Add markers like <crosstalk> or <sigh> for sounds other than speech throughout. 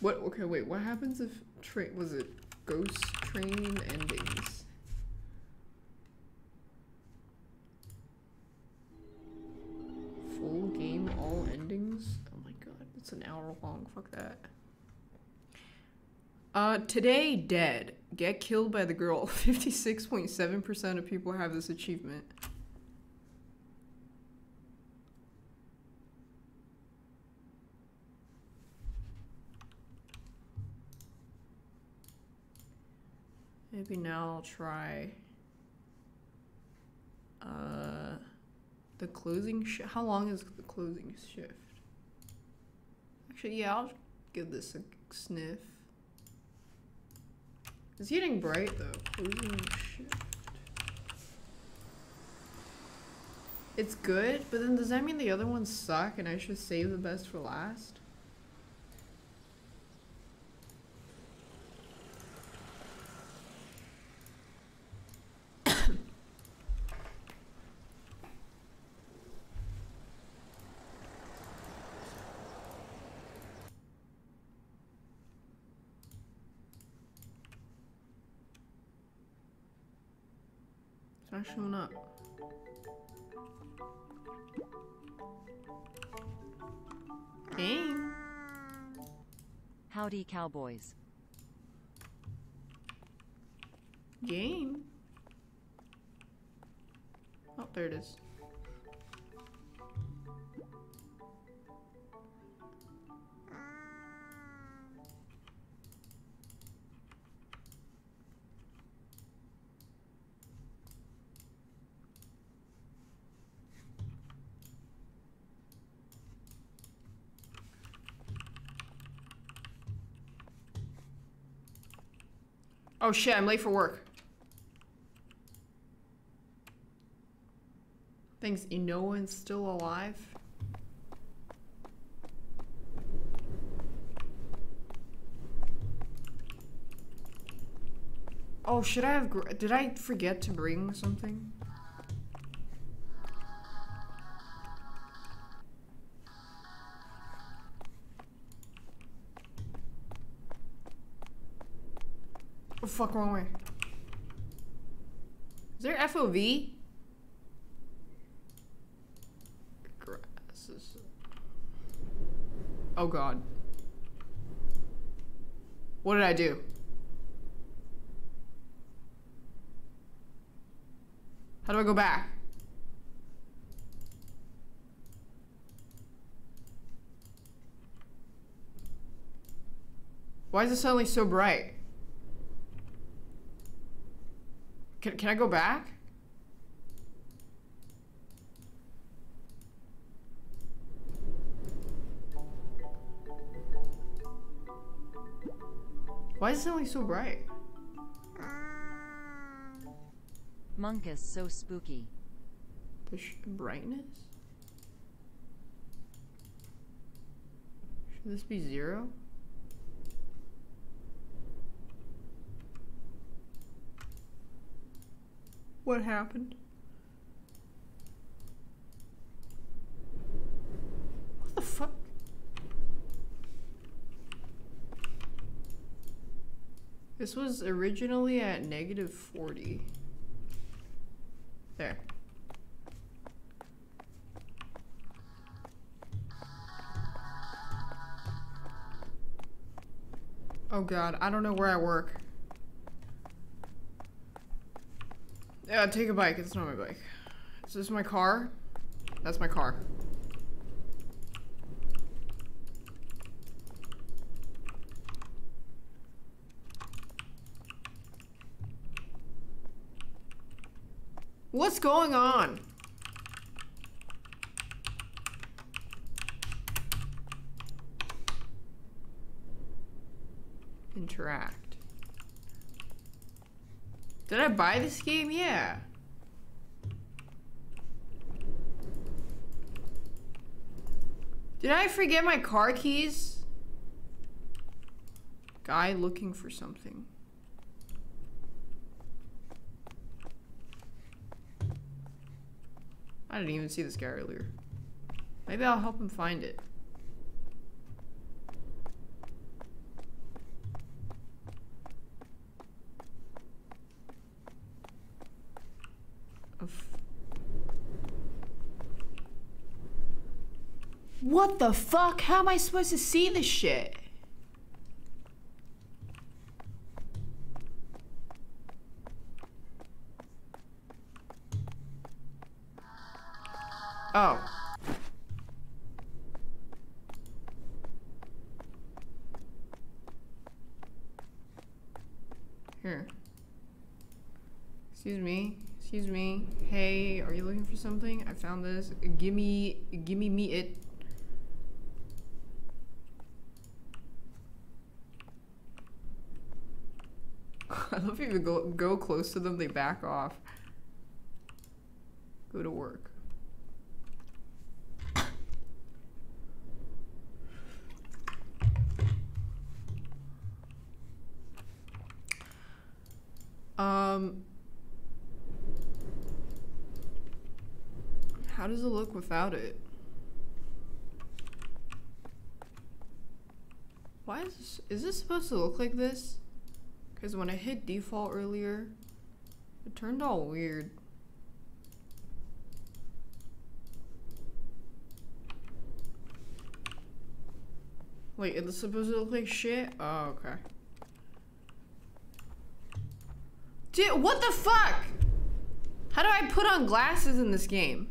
What? Okay, wait. What happens if train was it ghost train endings? Full game, all endings. Oh my god, it's an hour long. Fuck that. Uh, today dead. Get killed by the girl. <laughs> Fifty-six point seven percent of people have this achievement. Maybe now I'll try uh the closing shift. how long is the closing shift? Actually, yeah, I'll give this a sniff. It's getting bright though. Closing shift. It's good, but then does that mean the other ones suck and I should save the best for last? Not showing up. Game. Howdy, cowboys. Game. Oh, there it is. Oh shit, I'm late for work. Thanks, Inoan's still alive? Oh, should I have... Did I forget to bring something? Fuck, wrong way. Is there FOV? Grasses. Oh god. What did I do? How do I go back? Why is it suddenly so bright? Can, can I go back? Why is it suddenly so bright? Monkus so spooky. The sh- brightness? Should this be zero? What happened? What the fuck? This was originally at negative 40. There. Oh god, I don't know where I work. Yeah, take a bike. It's not my bike. Is this my car? That's my car. What's going on? Interact. Did I buy this game? Yeah. Did I forget my car keys? Guy looking for something. I didn't even see this guy earlier. Maybe I'll help him find it. What the fuck? How am I supposed to see this shit? Oh. Here. Excuse me. Excuse me. Hey, are you looking for something? I found this. Gimme, gimme me it. I love if you go, go close to them, they back off. Go to work. Um, how does it look without it? Why is this, is this supposed to look like this? Because when I hit default earlier, it turned all weird. Wait, is this supposed to look like shit? Oh, okay. Dude, what the fuck? How do I put on glasses in this game?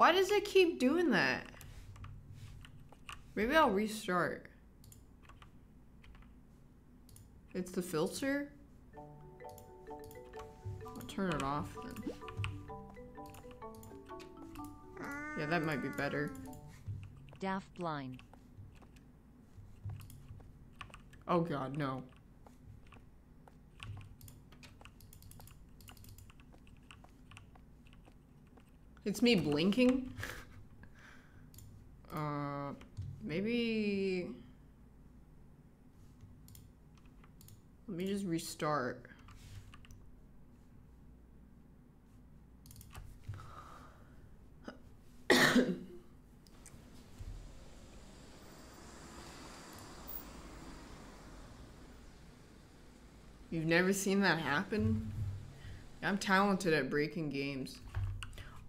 Why does it keep doing that? Maybe I'll restart. It's the filter? I'll turn it off then. Yeah, that might be better. Daft Blind. Oh god, no. It's me blinking? uh, maybe... Let me just restart. <coughs> You've never seen that happen? I'm talented at breaking games.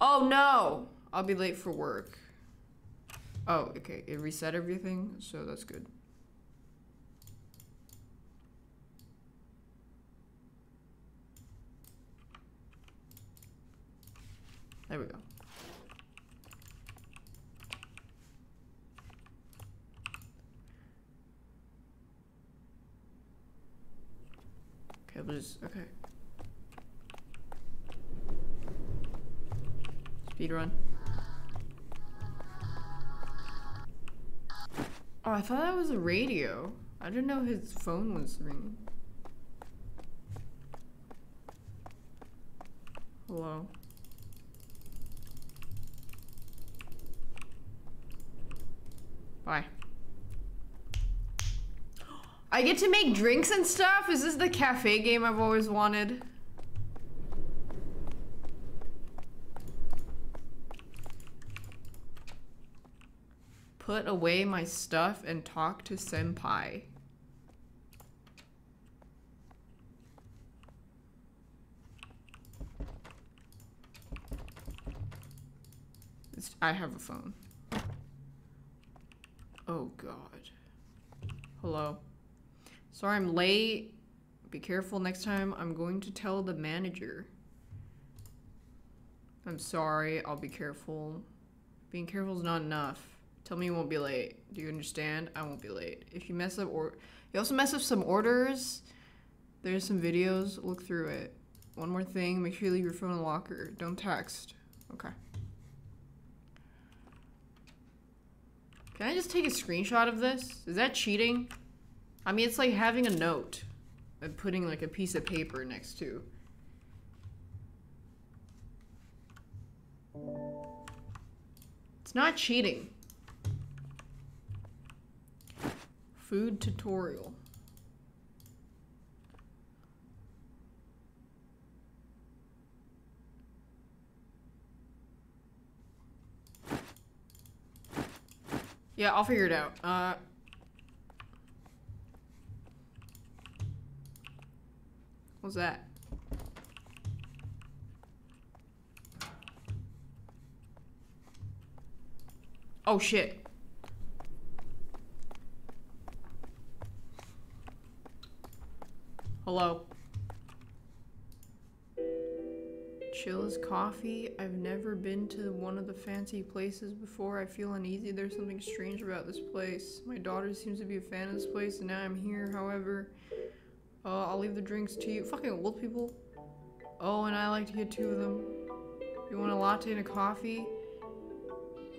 Oh no! I'll be late for work. Oh, okay. It reset everything, so that's good. There we go. Okay, we'll just, okay. Run. Oh, I thought that was a radio. I didn't know his phone was ringing. Hello. Bye. <gasps> I get to make drinks and stuff? Is this the cafe game I've always wanted? Put away my stuff and talk to senpai. I have a phone. Oh god. Hello. Sorry I'm late. Be careful next time. I'm going to tell the manager. I'm sorry. I'll be careful. Being careful is not enough. Tell me you won't be late. Do you understand? I won't be late. If you mess up or you also mess up some orders, there's some videos. Look through it. One more thing. Make sure you leave your phone in the locker. Don't text. Okay. Can I just take a screenshot of this? Is that cheating? I mean, it's like having a note and putting like a piece of paper next to. It's not cheating. Food tutorial. Yeah, I'll figure it out. Uh, What's that? Oh shit. Hello. Chilla's Coffee. I've never been to one of the fancy places before. I feel uneasy. There's something strange about this place. My daughter seems to be a fan of this place, and now I'm here. However, uh, I'll leave the drinks to you. Fucking old people. Oh, and I like to get two of them. You want a latte and a coffee?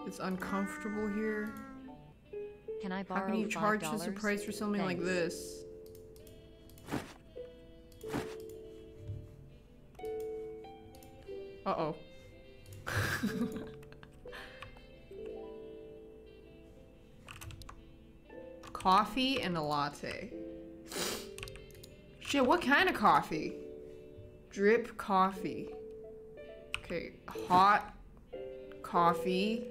It's uncomfortable here. Can I borrow How can you charge $5? us a price for something like this? Uh oh. coffee and a latte. Shit, what kind of coffee? Drip coffee. Okay, hot coffee.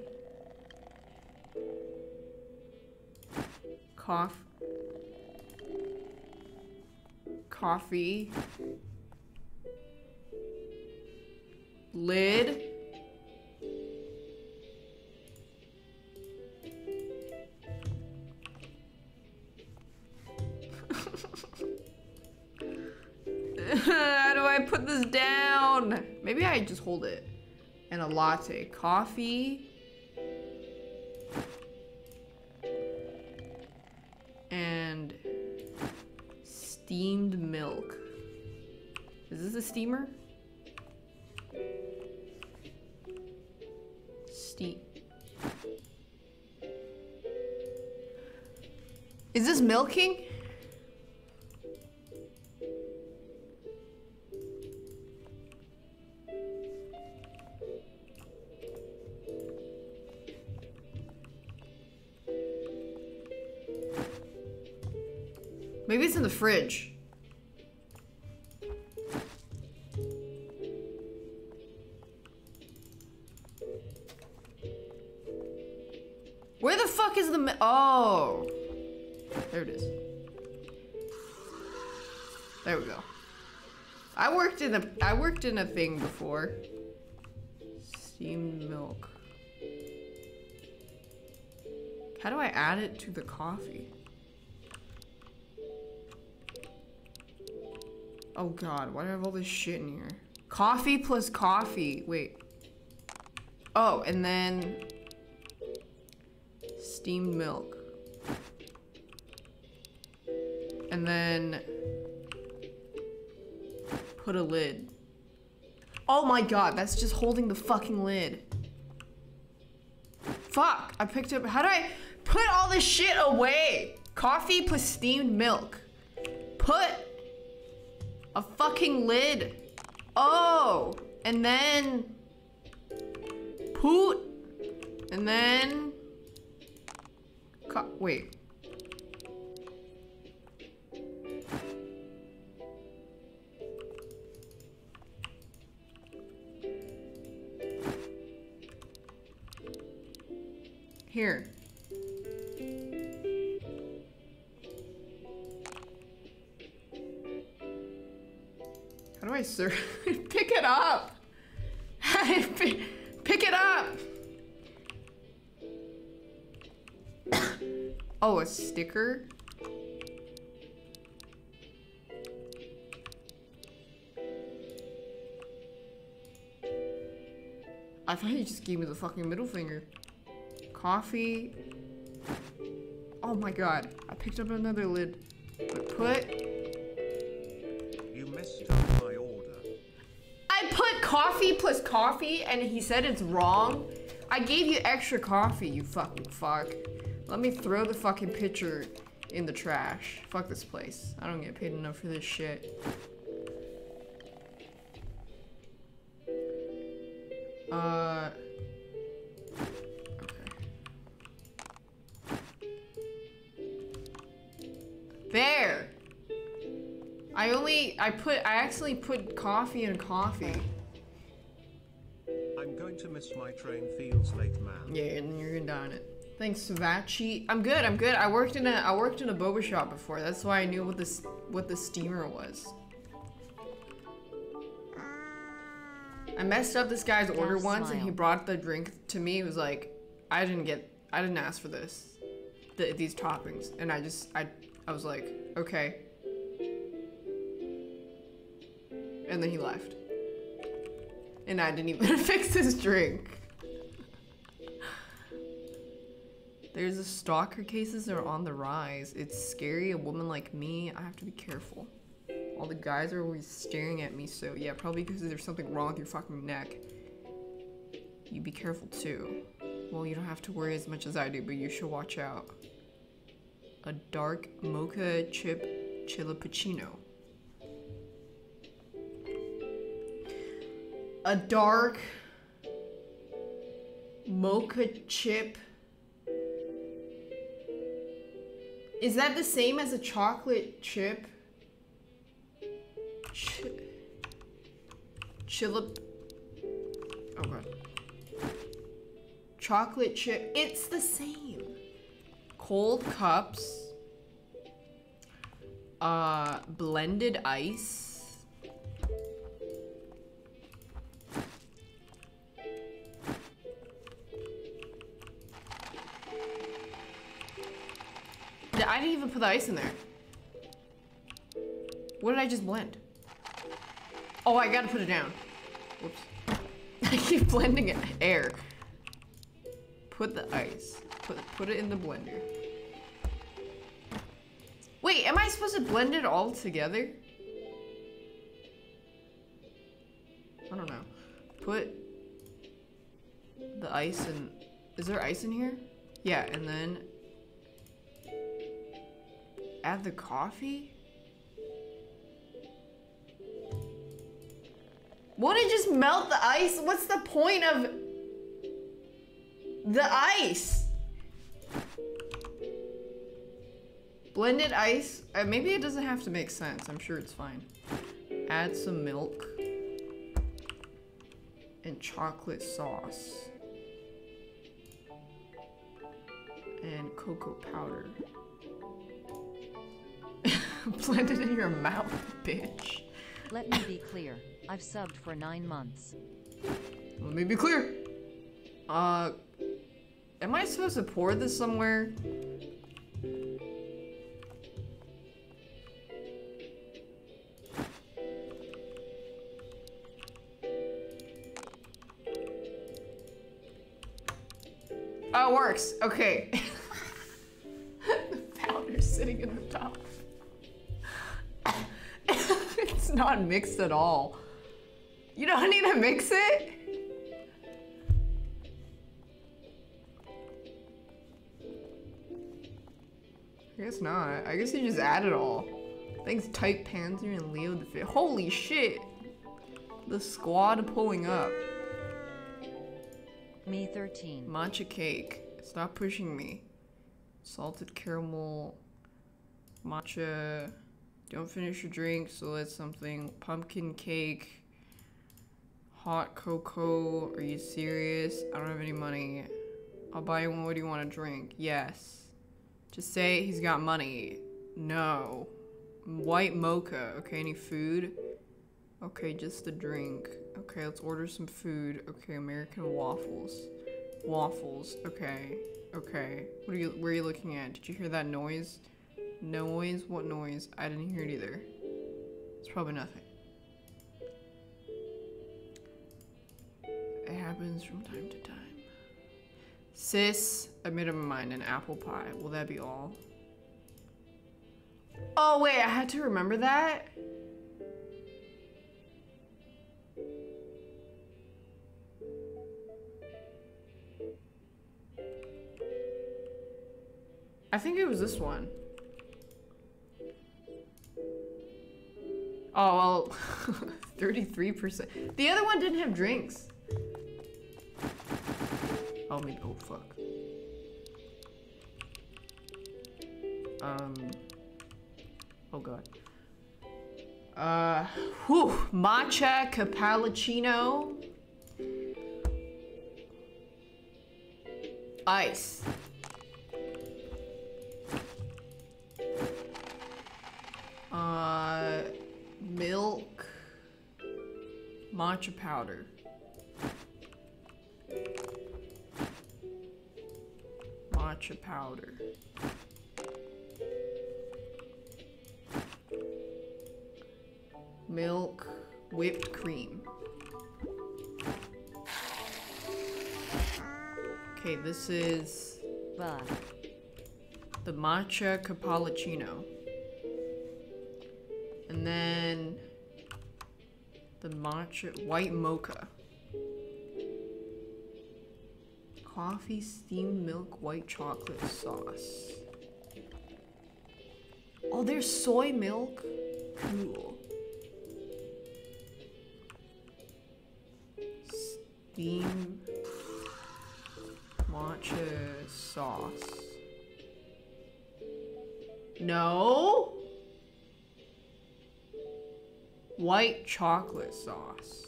Cough. Coffee. Lid. <laughs> How do I put this down? Maybe I just hold it. And a latte. Coffee. And steamed milk. Is this a steamer? Maybe it's in the fridge. In a thing before. Steamed milk. How do I add it to the coffee? Oh god, why do I have all this shit in here? Coffee plus coffee. Wait. Oh, and then steamed milk. And then put a lid. Oh my god, that's just holding the fucking lid. Fuck, I picked up. How do I put all this shit away? Coffee plus steamed milk. Put a fucking lid. Oh, and then poot, and then wait. Here. How do I serve? <laughs> Pick it up! Pick <laughs> pick it up! <coughs> oh, a sticker? I thought you just gave me the fucking middle finger. Coffee. Oh my god. I picked up another lid. But put You messed up my order. I put coffee plus coffee and he said it's wrong. I gave you extra coffee, you fucking fuck. Let me throw the fucking pitcher in the trash. Fuck this place. I don't get paid enough for this shit. Actually put coffee in coffee. I'm going to miss my train. Feels late, man. Yeah, and you're gonna die on it. Thanks, Savachi. I'm good. I'm good. I worked in a I worked in a boba shop before. That's why I knew what this what the steamer was. I messed up this guy's order Don't once, and he brought the drink to me. He was like, "I didn't get, I didn't ask for this, th- these toppings," and I just, I, I was like, "Okay," and then he left, and I didn't even <laughs> fix his drink. There's a stalker cases are on the rise. It's scary. A woman like me, I have to be careful. All the guys are always staring at me, so yeah, probably because there's something wrong with your fucking neck. You be careful too. Well, you don't have to worry as much as I do, but you should watch out. A dark mocha chip chilipuccino. A dark mocha chip. Is that the same as a chocolate chip? Ch- chillip. Oh god. Chocolate chip. It's the same. Cold cups. Uh, blended ice. I didn't even put the ice in there. What did I just blend? Oh, I gotta put it down. Whoops. <laughs> I keep blending it. Air. Put the ice. Put put it in the blender. Wait, am I supposed to blend it all together? I don't know. Put the ice in. Is there ice in here? Yeah, and then add the coffee. Won't it just melt the ice? What's the point of the ice? Blended ice. Uh, maybe it doesn't have to make sense. I'm sure it's fine. Add some milk and chocolate sauce and cocoa powder. <laughs> Blend it in your mouth, bitch. Let me be clear. I've subbed for nine months. Let me be clear. Uh, am I supposed to pour this somewhere? Oh, it works. Okay. <laughs> the powder's sitting in the top. Not mixed at all. You don't need to mix it? I guess not. I guess you just add it all. Thanks, Type Panzer and Leo the Fit. Holy shit! The squad pulling up. Me 13. Matcha cake. Stop pushing me. Salted caramel. Matcha. Don't finish your drink, so that's something. Pumpkin cake. Hot cocoa. Are you serious? I don't have any money. I'll buy you one. What do you want to drink? Yes. Just say he's got money. No. White mocha. Okay, any food? Okay, just a drink. Okay, let's order some food. Okay, American waffles. Waffles. Okay. Okay. What are you where are you looking at? Did you hear that noise? Noise? What noise? I didn't hear it either. It's probably nothing. It happens from time to time. Sis, I made up my mind, an apple pie. Will that be all? Oh wait, I had to remember that. I think it was this one. Oh, well, <laughs> 33%. The other one didn't have drinks. Oh, maybe, oh, fuck. Um, oh god. Uh, whew, matcha cappuccino. Ice. Matcha powder. Matcha powder. Milk, whipped cream. Okay, this is the matcha cappuccino. The white mocha. Coffee, steamed milk, white chocolate sauce. Oh, there's soy milk? Cool. Chocolate sauce.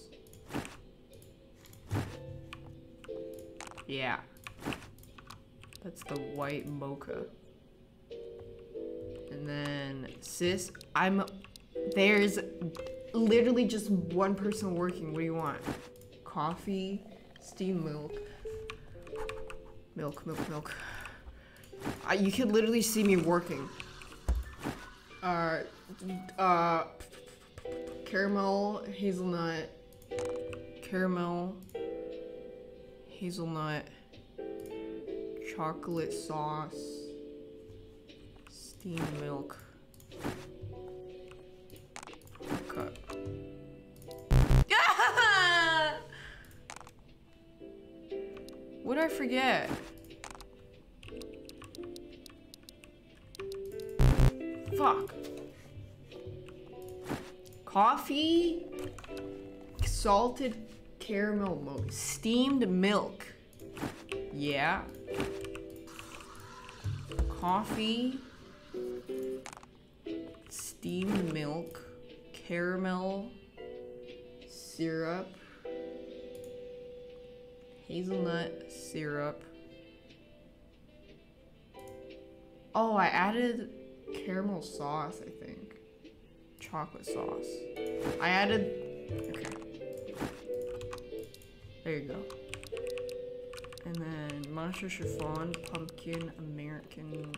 Yeah. That's the white mocha. And then sis, I'm there's literally just one person working. What do you want? Coffee, steamed milk. Milk, milk, milk. I, you can literally see me working. Uh, uh, caramel, hazelnut, caramel, hazelnut, chocolate sauce, steamed milk. Cut. <laughs> What did I forget? Coffee, salted caramel milk, steamed milk. Yeah. Coffee, steamed milk, caramel, syrup, hazelnut syrup. Oh, I added caramel sauce, I think. Chocolate sauce. I added. Okay. There you go. And then matcha chiffon, pumpkin, American.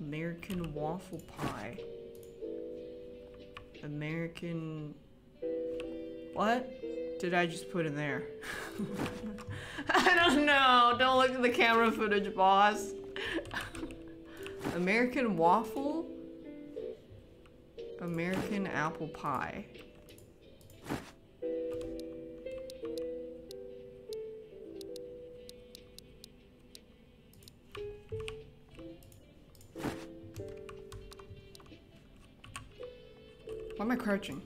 American waffle pie. American. What did I just put in there? <laughs> I don't know. Don't look at the camera footage, boss. American waffle? American apple pie. Why am I crouching?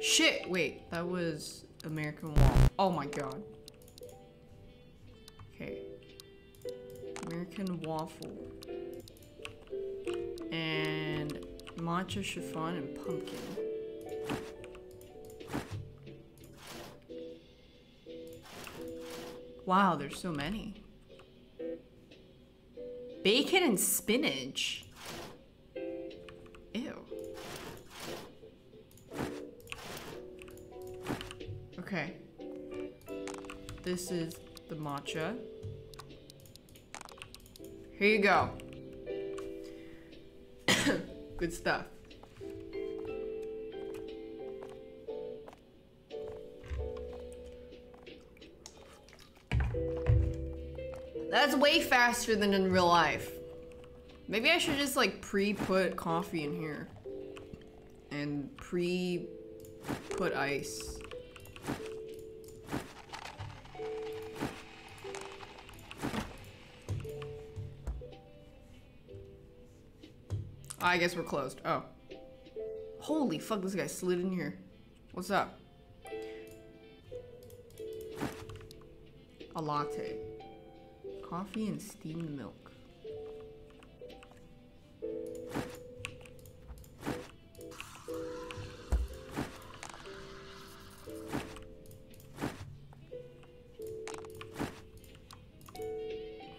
Shit! Wait, that was American waffle. Oh my god. Okay. American waffle. And matcha chiffon and pumpkin. Wow, there's so many. Bacon and spinach. Ew. Okay. This is the matcha. Here you go. Good stuff. That's way faster than in real life. Maybe I should just like pre-put coffee in here. And pre-put ice. I guess we're closed. Oh. Holy fuck, this guy slid in here. What's up? A latte. Coffee and steamed milk.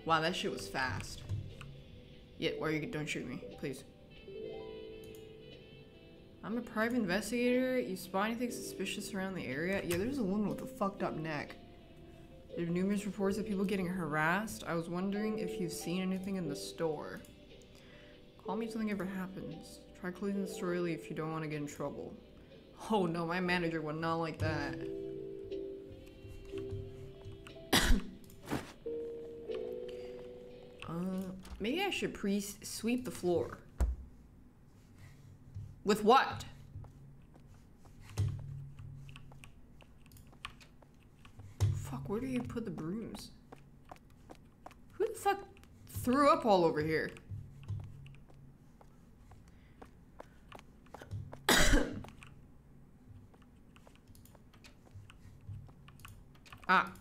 Wow, that shit was fast. Yeah, where you don't shoot me, please. I'm a private investigator. You spot anything suspicious around the area? Yeah, there's a woman with a fucked up neck. There are numerous reports of people getting harassed. I was wondering if you've seen anything in the store. Call me if something ever happens. Try closing the store early if you don't want to get in trouble. Oh no, my manager would not like that. <coughs> uh, maybe I should pre-sweep the floor. With what? Fuck, where do you put the brooms? Who the fuck threw up all over here? <coughs> ah.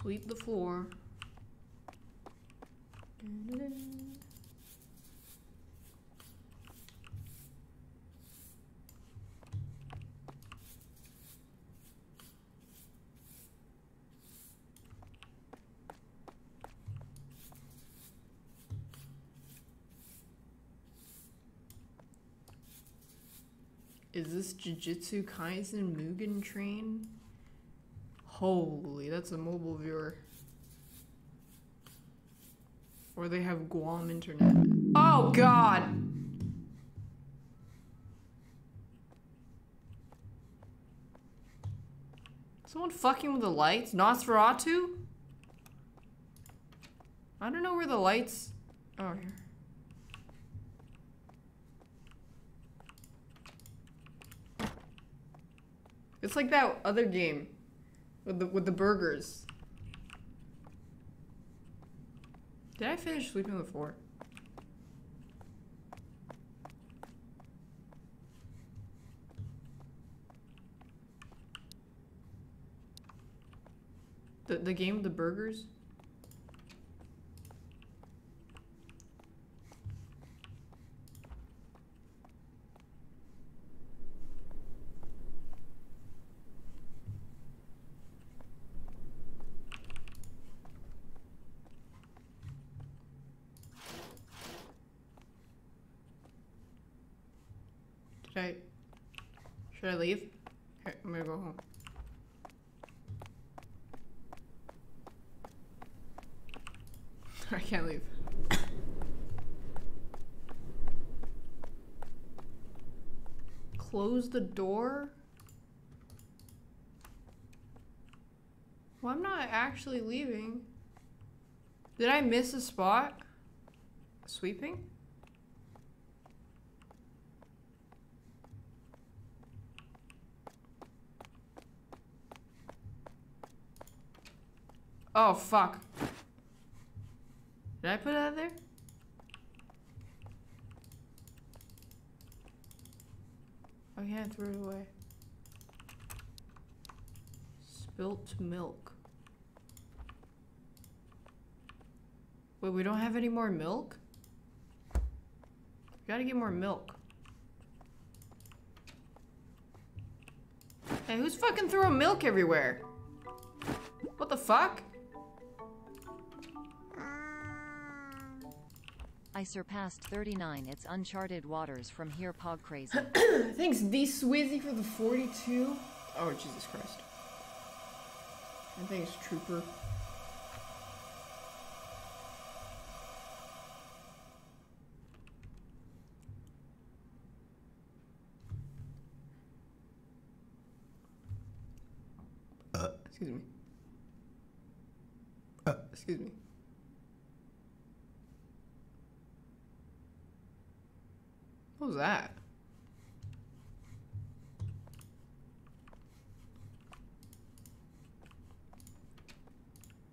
Sweep the floor. Is this Jujutsu Kaisen Mugen Train? Holy, that's a mobile viewer. Or they have Guam internet. Oh god! Someone fucking with the lights? Nosferatu? I don't know where the lights... Oh, here. It's like that other game with the with the burgers. Did I finish sleeping the floor? The the game with the burgers? Should I should I leave? I'm gonna go home. <laughs> I can't leave. <coughs> Close the door? Well, I'm not actually leaving. Did I miss a spot? Sweeping? Oh, fuck. Did I put that there? Oh yeah, I threw it away. Spilt milk. Wait, we don't have any more milk? We gotta get more milk. Hey, who's fucking throwing milk everywhere? What the fuck? I surpassed 39. It's uncharted waters from here, pog crazy. <clears throat> Thanks, D Swizzy, for the 42. Oh, Jesus Christ. And thanks, Trooper. Uh. Excuse me. Uh. Excuse me. What was that?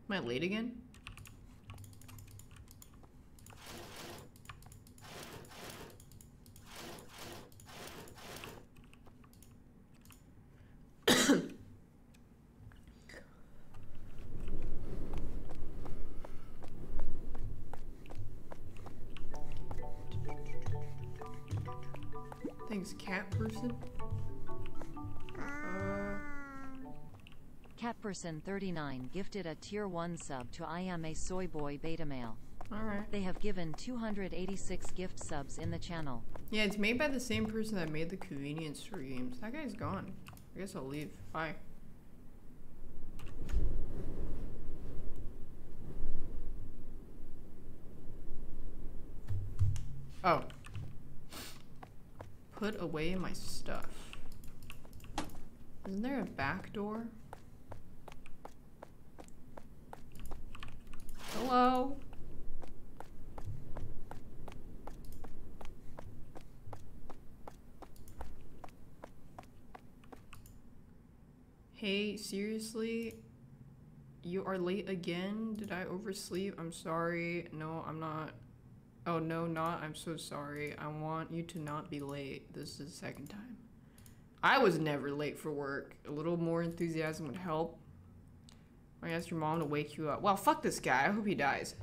Am I late again? Person thirty nine gifted a Tier 1 sub to I Am a Soy Boy Beta Male. Alright. They have given 286 gift subs in the channel. Yeah, it's made by the same person that made the convenience streams. That guy's gone. I guess I'll leave. Bye. Oh. Put away my stuff. Isn't there a back door? Hello? Hey, seriously? You are late again? Did I oversleep? I'm sorry. No, I'm not. Oh, no, not. I'm so sorry. I want you to not be late. This is the second time. I was never late for work. A little more enthusiasm would help. I asked your mom to wake you up. Well, fuck this guy. I hope he dies.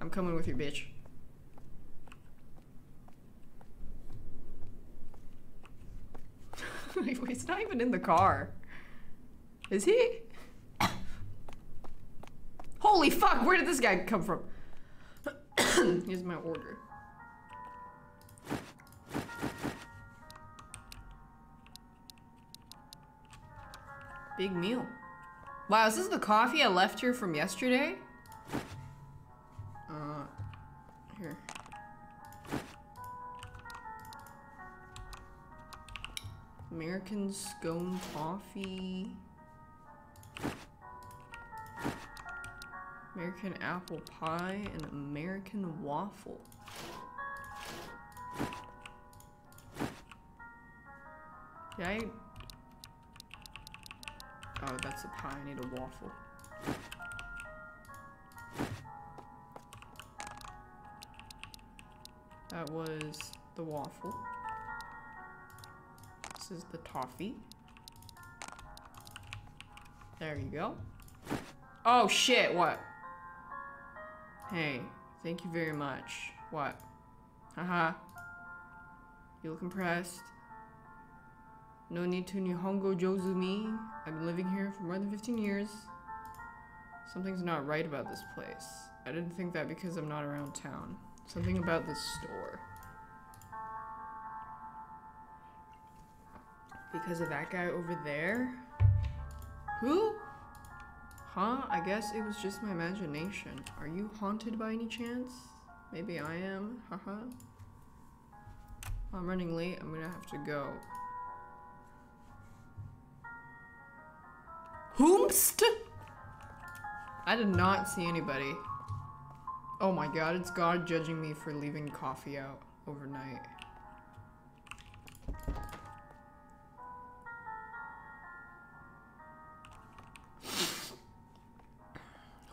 I'm coming with you, bitch. <laughs> He's not even in the car. Is he? Holy fuck, where did this guy come from? <coughs> Here's my order. Big meal. Wow, is this the coffee I left here from yesterday? Uh, here. American scone toffee. American apple pie and American waffle. Did I? Oh, that's a pie. I need a waffle. That was the waffle. This is the toffee. There you go. Oh shit, what? Hey, thank you very much. What? Haha. You look impressed. No need to Nihongo Jozumi. I've been living here for more than 15 years. Something's not right about this place. I didn't think that because I'm not around town. Something about this store. Because of that guy over there? Who? Huh? I guess it was just my imagination. Are you haunted by any chance? Maybe I am. Haha. I'm running late. I'm gonna have to go. Whomst? I did not see anybody. Oh my god, it's God judging me for leaving coffee out overnight.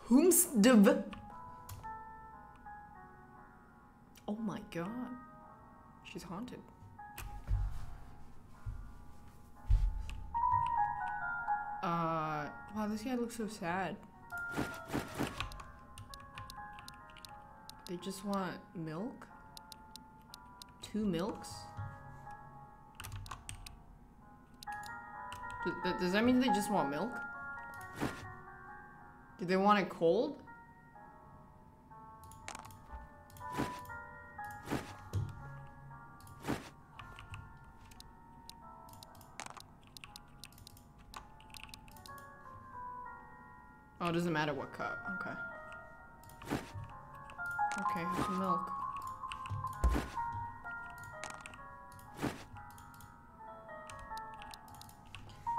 Whomstv? Oh my god. She's haunted. Uh, wow, this guy looks so sad. They just want milk? Two milks? Does that mean they just want milk? Do they want it cold? Oh, it doesn't matter what cup. Okay. Okay, some milk.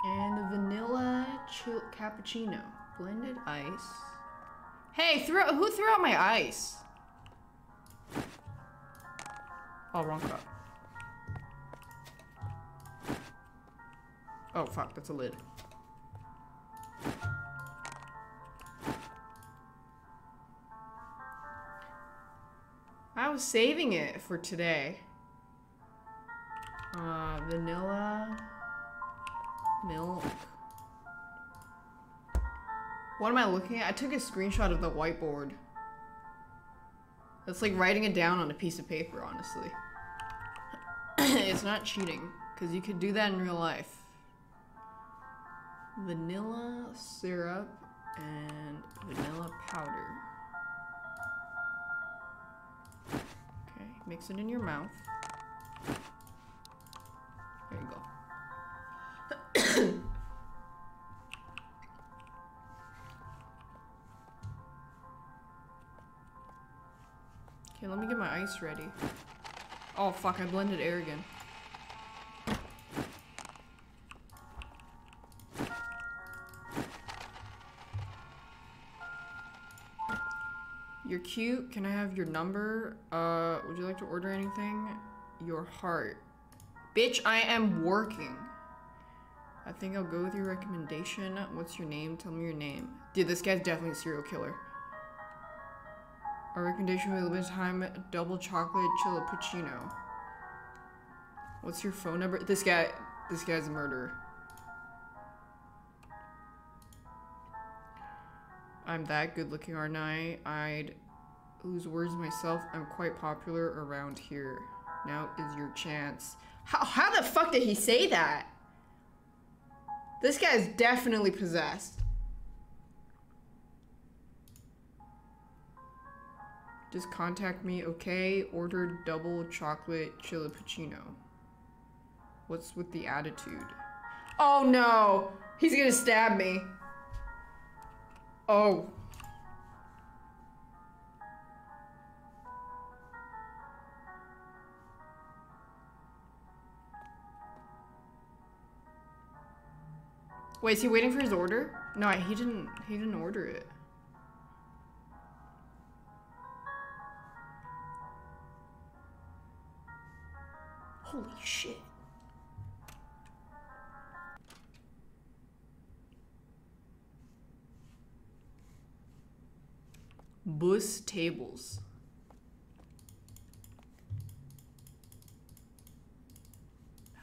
And a vanilla cappuccino. Blended ice. Hey, threw, who threw out my ice? Oh, wrong cup. Oh, fuck, that's a lid. I was saving it for today. Uh, vanilla milk. What am I looking at? I took a screenshot of the whiteboard. That's like writing it down on a piece of paper, honestly. <coughs> it's not cheating, because you could do that in real life. Vanilla syrup and vanilla powder. Okay, mix it in your mouth. There you go. Let me get my ice ready. Oh fuck, I blended air again. You're cute. Can I have your number? Uh, would you like to order anything? Your heart. Bitch, I am working. I think I'll go with your recommendation. What's your name? Tell me your name. Dude, this guy's definitely a serial killer. Our recommendation for a limited time, double chocolate chillipuccino. What's your phone number? This guy, this guy's a murderer. I'm that good looking, aren't I? I'd lose words myself. I'm quite popular around here. Now is your chance. How, how the fuck did he say that? This guy's definitely possessed. Just contact me, okay? Ordered double chocolate chillipuccino. What's with the attitude? Oh no! He's gonna stab me. Oh. Wait, is he waiting for his order? No, he didn't. He didn't order it. Holy shit. Bus tables.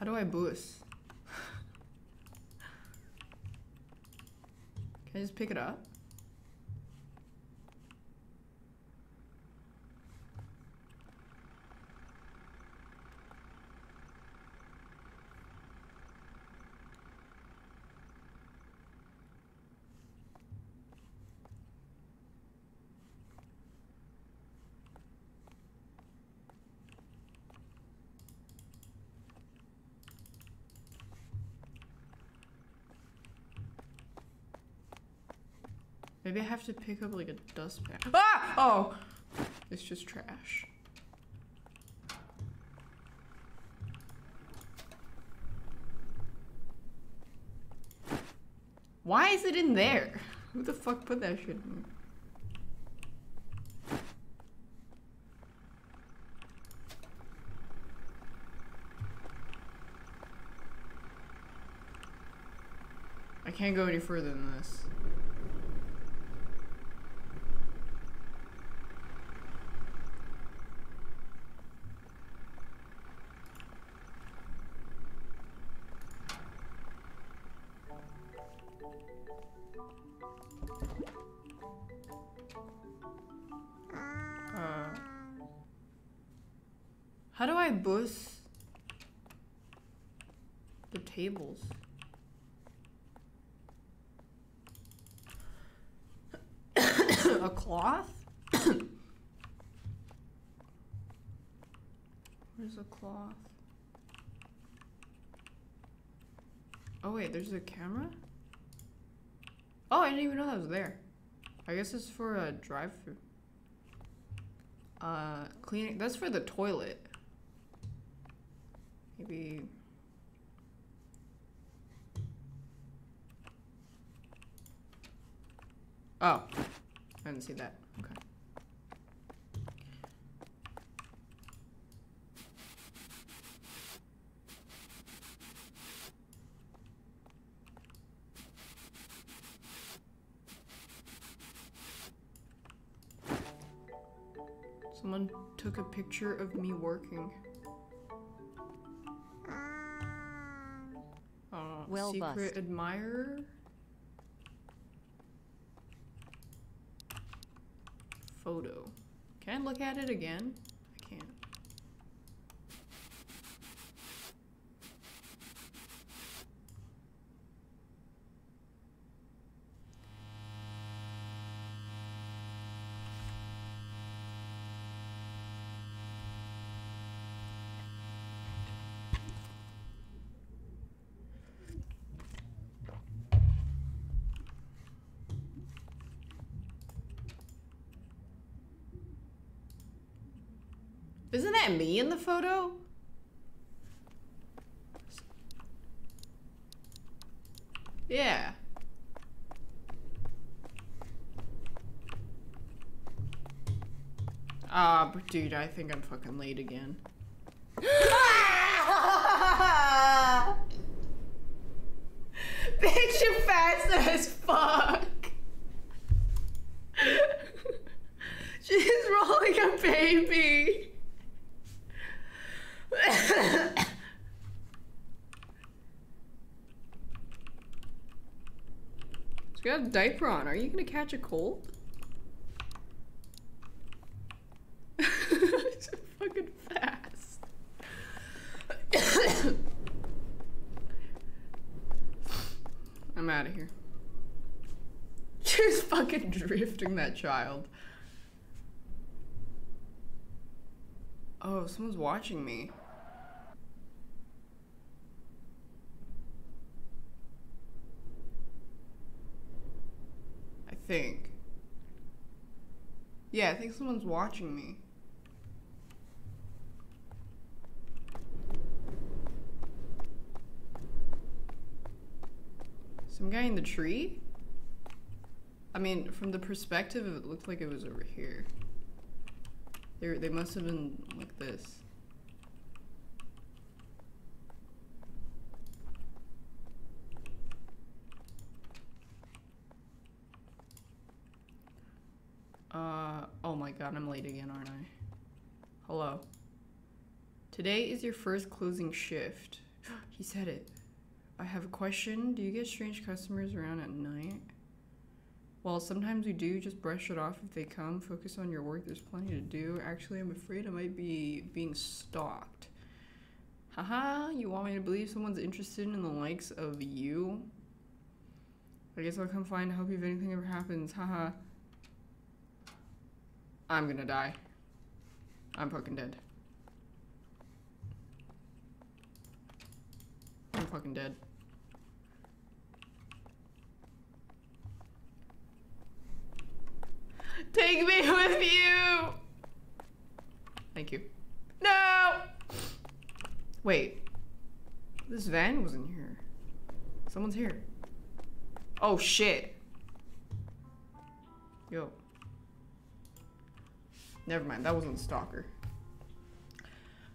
How do I bus? <laughs> Can I just pick it up? Maybe I have to pick up like a dust bag. Ah! Oh! It's just trash. Why is it in there? Who the fuck put that shit in? I can't go any further than this. Oh wait, there's a camera? Oh, I didn't even know that was there. I guess it's for a drive-through. Uh, cleaning. That's for the toilet. Maybe. Oh, I didn't see that. Okay. Someone took a picture of me working. Uh, Well secret bust. admirer. Photo. Can I look at it again? I can't. Isn't that me in the photo? Yeah. Ah, but dude, I think I'm fucking late again. <laughs> Bitch, you fast as fuck. <laughs> She's rolling a baby. She's got a diaper on. Are you gonna catch a cold? <laughs> She's fucking fast. I'm out of here. She's fucking drifting that child. Oh, someone's watching me. I think. Yeah, I think someone's watching me. Some guy in the tree? I mean, from the perspective, it looked like it was over here. They they must have been like this. Uh, oh my I'm late again, aren't I? Hello. Today is your first closing shift. <gasps> he said it. I have a question. Do you get strange customers around at night? Well, sometimes we do. Just brush it off if they come. Focus on your work. There's plenty to do. Actually, I'm afraid I might be being stalked. Haha, you want me to believe someone's interested in the likes of you? I guess I'll come find help you if anything ever happens. Haha. I'm gonna die. I'm fucking dead. I'm fucking dead. Take me <laughs> with you! Thank you. No! Wait. This van wasn't here. Someone's here. Oh shit. Yo. Never mind, that wasn't stalker.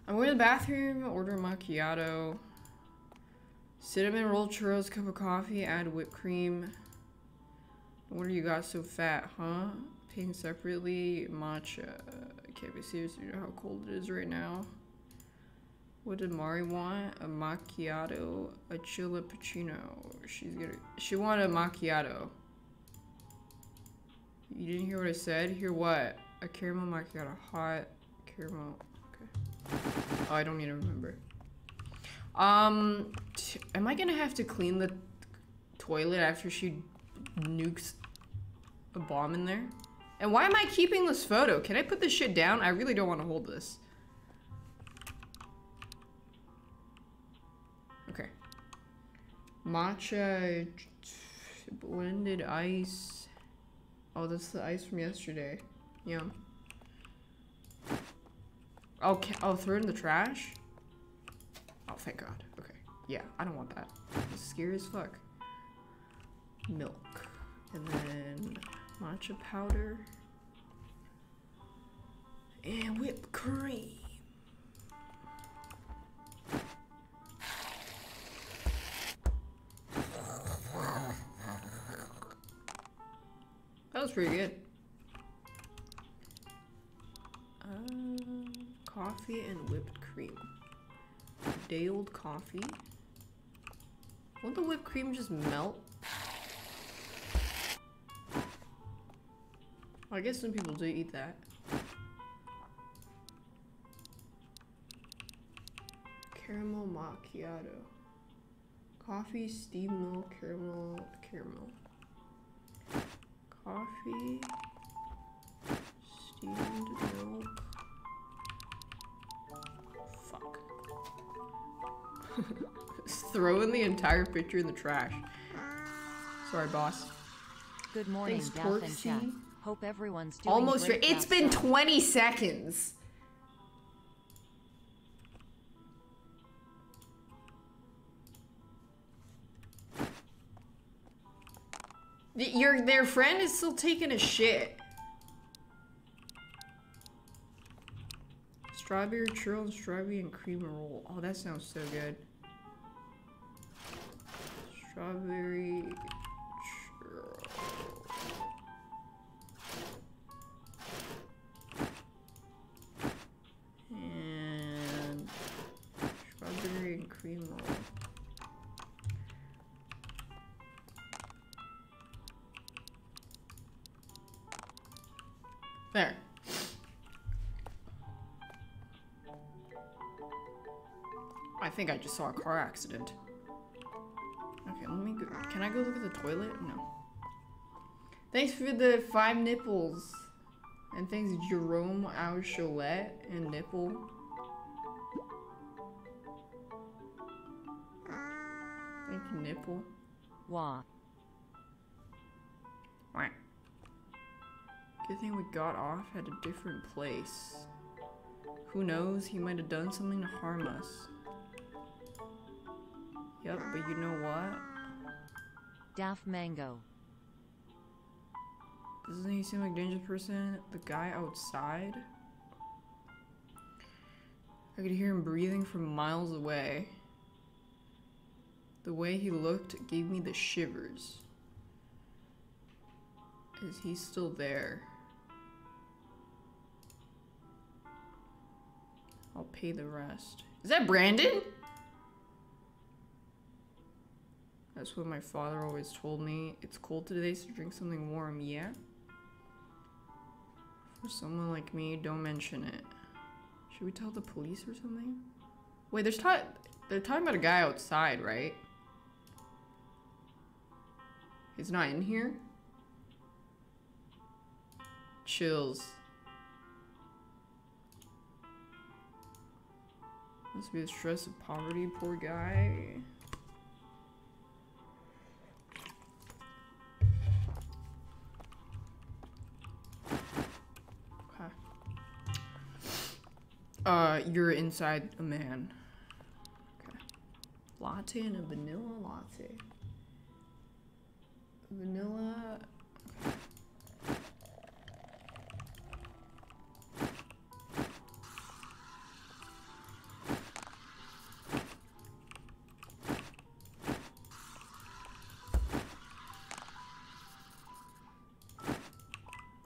I'm going to the bathroom, order macchiato. Cinnamon roll churros, cup of coffee, add whipped cream. What do you got so fat, huh? Paying separately, matcha. Can't be serious, you know how cold it is right now. What did Mari want? A macchiato, a chilippuccino. She's gonna. She wanted a macchiato. You didn't hear what I said? Hear what? A caramel macchiato, hot caramel. Okay. Oh, I don't need to remember. Um, am I gonna have to clean the toilet after she nukes a bomb in there? And why am I keeping this photo? Can I put this shit down? I really don't want to hold this. Okay. Matcha blended ice. Oh, that's the ice from yesterday. Yum. Okay. Oh, oh, throw it in the trash? Oh, thank God. Okay. Yeah, I don't want that. It's scary as fuck. Milk. And then matcha powder. And whipped cream. That was pretty good. coffee and whipped cream. Day old coffee. Won't the whipped cream just melt? I guess some people do eat that. Caramel macchiato. Coffee, steamed milk, caramel, caramel. Coffee, steamed milk. Throwing the entire picture in the trash. Sorry, boss. Good morning, Thanks, Gaff and Chat. Porksy. Hope everyone's doing Almost. great. It's been Chat. 20 seconds. Your their friend is still taking a shit. Strawberry churro and strawberry and cream roll. Oh, that sounds so good. Strawberry. And strawberry and cream roll. There. I think I just saw a car accident. Can I go look at the toilet? No. Thanks for the five nipples. And thanks Jerome Aucholette and Nipple. Thank you, Nipple. Wah. Wah. Good thing we got off at a different place. Who knows, he might have done something to harm us. Yep, but you know what? Daff Mango. Doesn't he seem like a dangerous person? The guy outside? I could hear him breathing from miles away. The way he looked gave me the shivers. Is he still there? I'll pay the rest. Is that Brandon? That's what my father always told me. It's cold today, so drink something warm, yeah? For someone like me, don't mention it. Should we tell the police or something? Wait, there's ta- they're talking about a guy outside, right? He's not in here? Chills. Must be the stress of poverty, poor guy. Uh, you're inside a man. Okay. Latte and a vanilla latte. Vanilla.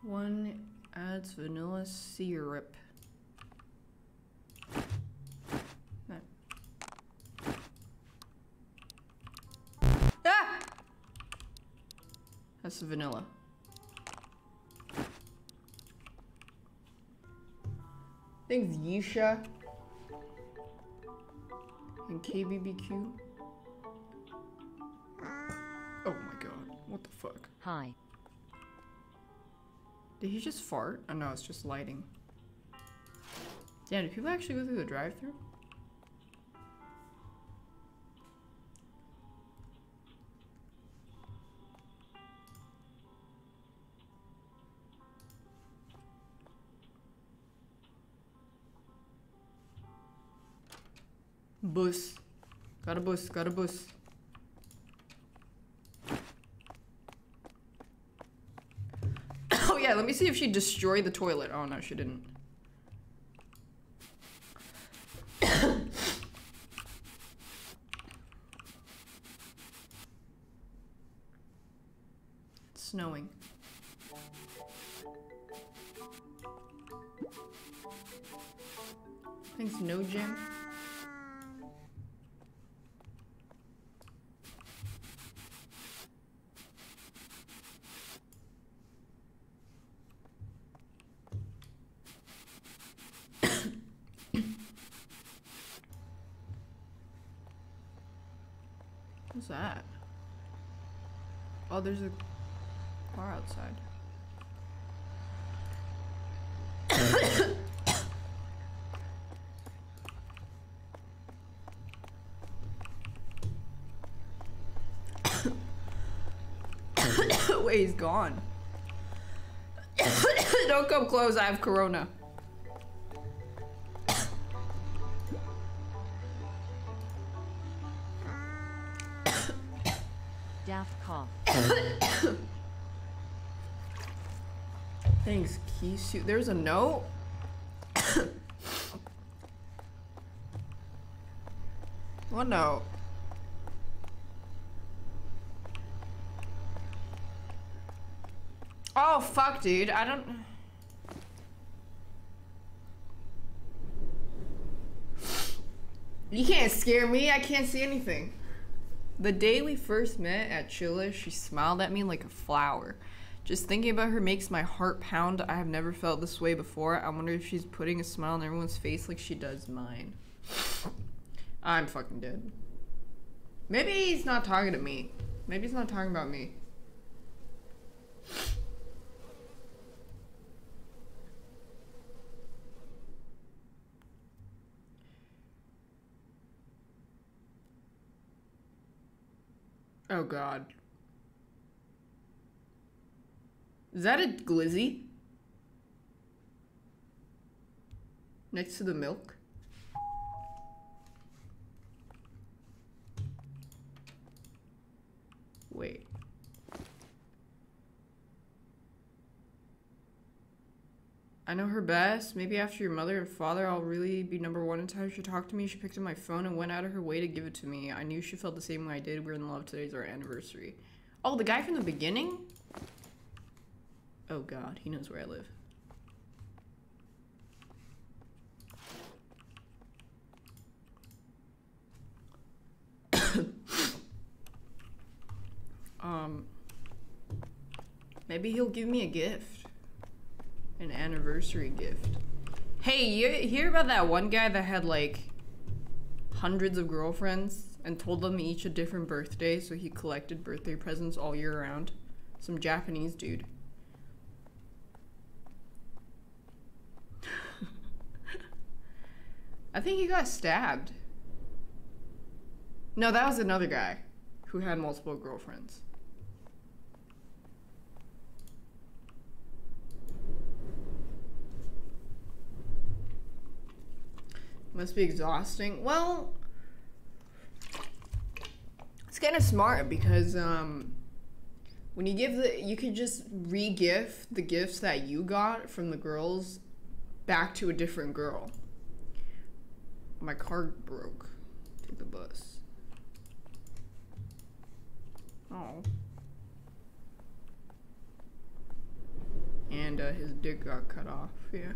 One adds vanilla syrup. That's the vanilla. Thanks, Yisha. And KBBQ. Oh my god, what the fuck? Hi. Did he just fart? Oh no, it's just lighting. Damn, do people actually go through the drive-through? Bus. Got a bus, got a bus. <coughs> Oh yeah, let me see if she destroyed the toilet. Oh no, she didn't. Wait, he's gone. <coughs> Don't come close, I have corona. Daft cough. Thanks, Kisu. There's a note? <coughs> what note? Dude. I don't... You can't scare me. I can't see anything. The day we first met at Chilla, she smiled at me like a flower. Just thinking about her makes my heart pound. I have never felt this way before. I wonder if she's putting a smile on everyone's face like she does mine. I'm fucking dead. Maybe he's not talking to me. Maybe he's not talking about me. Oh god. Is that a glizzy? Next to the milk? Wait. I know her best. Maybe after your mother and father, I'll really be number one in time. She talked to me. She picked up my phone and went out of her way to give it to me. I knew she felt the same way I did. We're in love. Today's our anniversary. Oh, the guy from the beginning? Oh god, he knows where I live. <coughs> um, maybe he'll give me a gift. An anniversary gift. Hey, you hear about that one guy that had like hundreds of girlfriends and told them each a different birthday so he collected birthday presents all year round? Some Japanese dude. <laughs> I think he got stabbed. No, that was another guy who had multiple girlfriends. Must be exhausting. Well, it's kind of smart because um, when you give the, you could just re-gift the gifts that you got from the girls back to a different girl. My car broke. Take the bus. Oh. And uh, his dick got cut off. Yeah.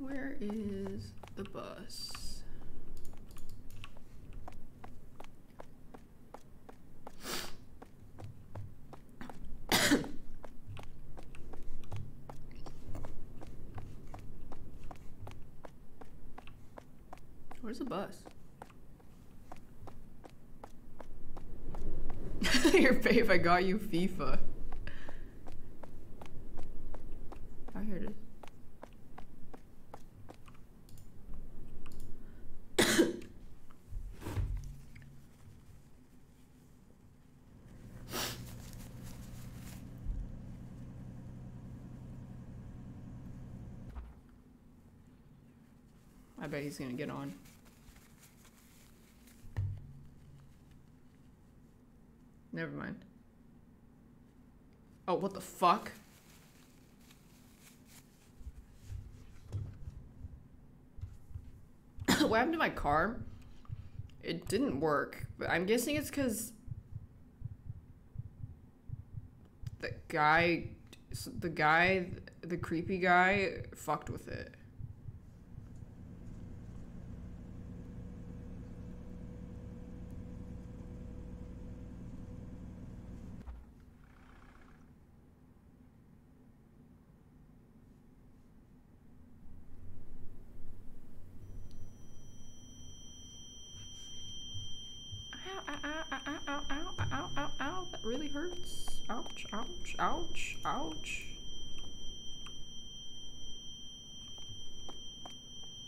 Where is the bus? Where's the bus? <laughs> Your babe, I got you FIFA. I here it is. I bet he's gonna get on. Never mind. Oh, what the fuck? <coughs> what happened to my car? It didn't work, but I'm guessing it's because the guy, the guy, the creepy guy fucked with it. really hurts. Ouch, ouch, ouch.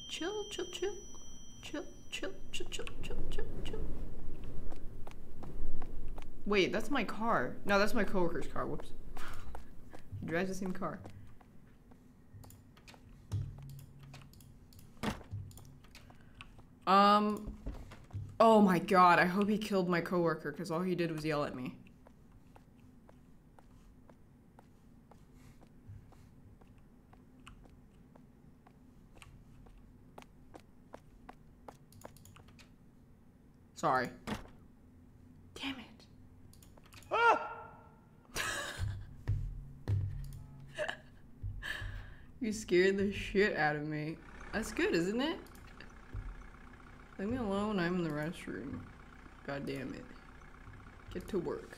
Chill, chill, chill. Chill, chill, chill, chill, chill, chill, chill. Wait, that's my car. No, that's my coworker's car. Whoops. he <laughs> drives the same car. Um. Oh my god, I hope he killed my coworker because all he did was yell at me. Sorry. Damn it. Ah! <laughs> you scared the shit out of me. That's good, isn't it? Leave me alone, I'm in the restroom. God damn it. Get to work.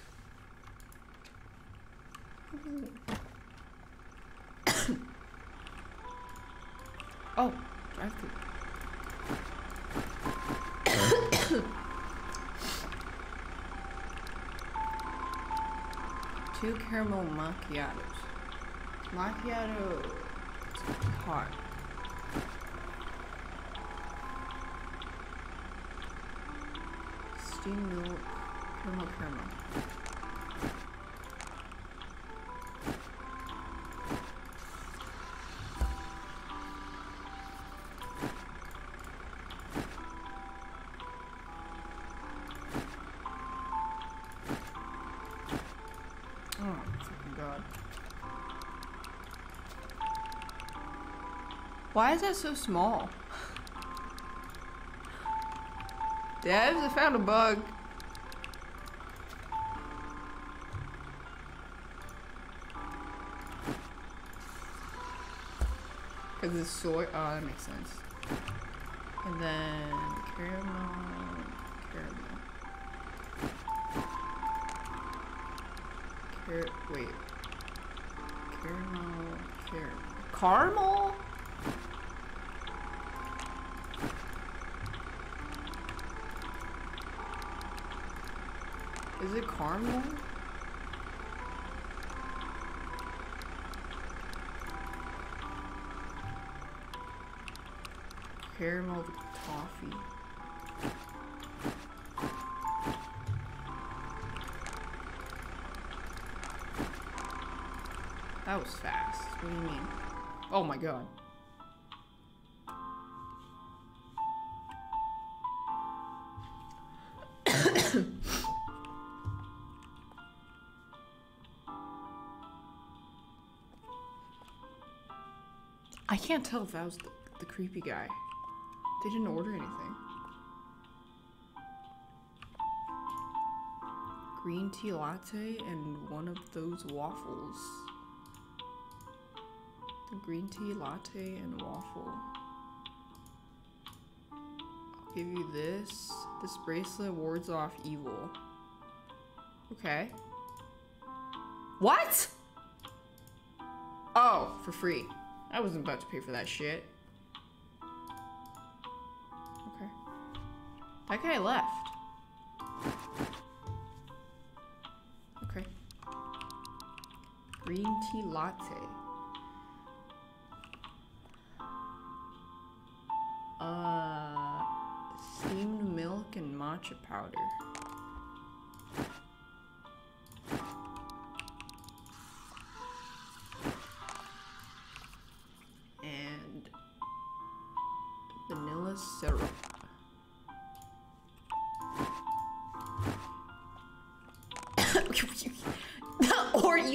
<coughs> oh, drive through. Two caramel macchiatos. Macchiato. Hot. Steamed milk. Caramel caramel. Why is that so small? Devs, I found a bug. Cause it's soy. Oh, that makes sense. And then caramel, caramel. Car wait. Caramel, caramel. Caramel? Is it caramel? Caramel toffee. That was fast. What do you mean? Oh my god. Can't tell if that was the, the creepy guy. They didn't order anything. Green tea latte and one of those waffles. The green tea latte and waffle. I'll give you this. This bracelet wards off evil. Okay. What? Oh, for free. I wasn't about to pay for that shit. Okay. That guy left. Okay. Green tea latte. Uh, steamed milk and matcha powder.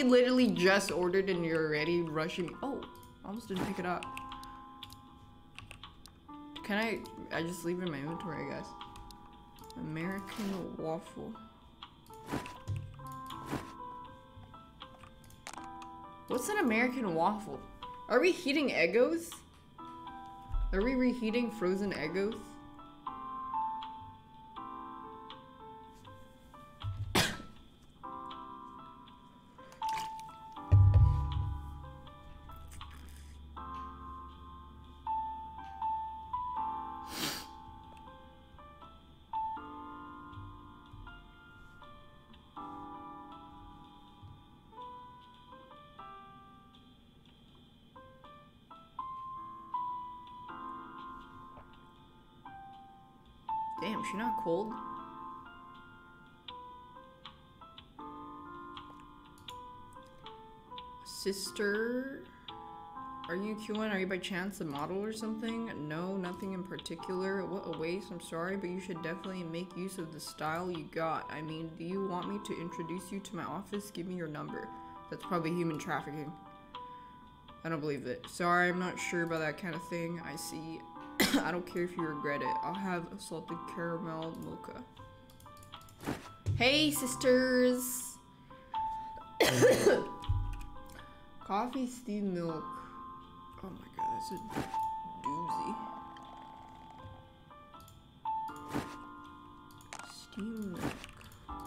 Literally just ordered and you're already rushing. Oh, almost didn't pick it up. Can I? I just leave it in my inventory, I guess. American waffle. What's an American waffle? Are we heating Eggos? Are we reheating frozen Eggos? Sister? Are you QN? Are you by chance a model or something? No, nothing in particular. What a waste. I'm sorry, but you should definitely make use of the style you got. I mean, do you want me to introduce you to my office? Give me your number. That's probably human trafficking. I don't believe it. Sorry, I'm not sure about that kind of thing. I see. <laughs> I don't care if you regret it. I'll have a salted caramel mocha. Hey, sisters! <coughs> Coffee, steamed milk. Oh my god, that's a doozy. Steamed milk.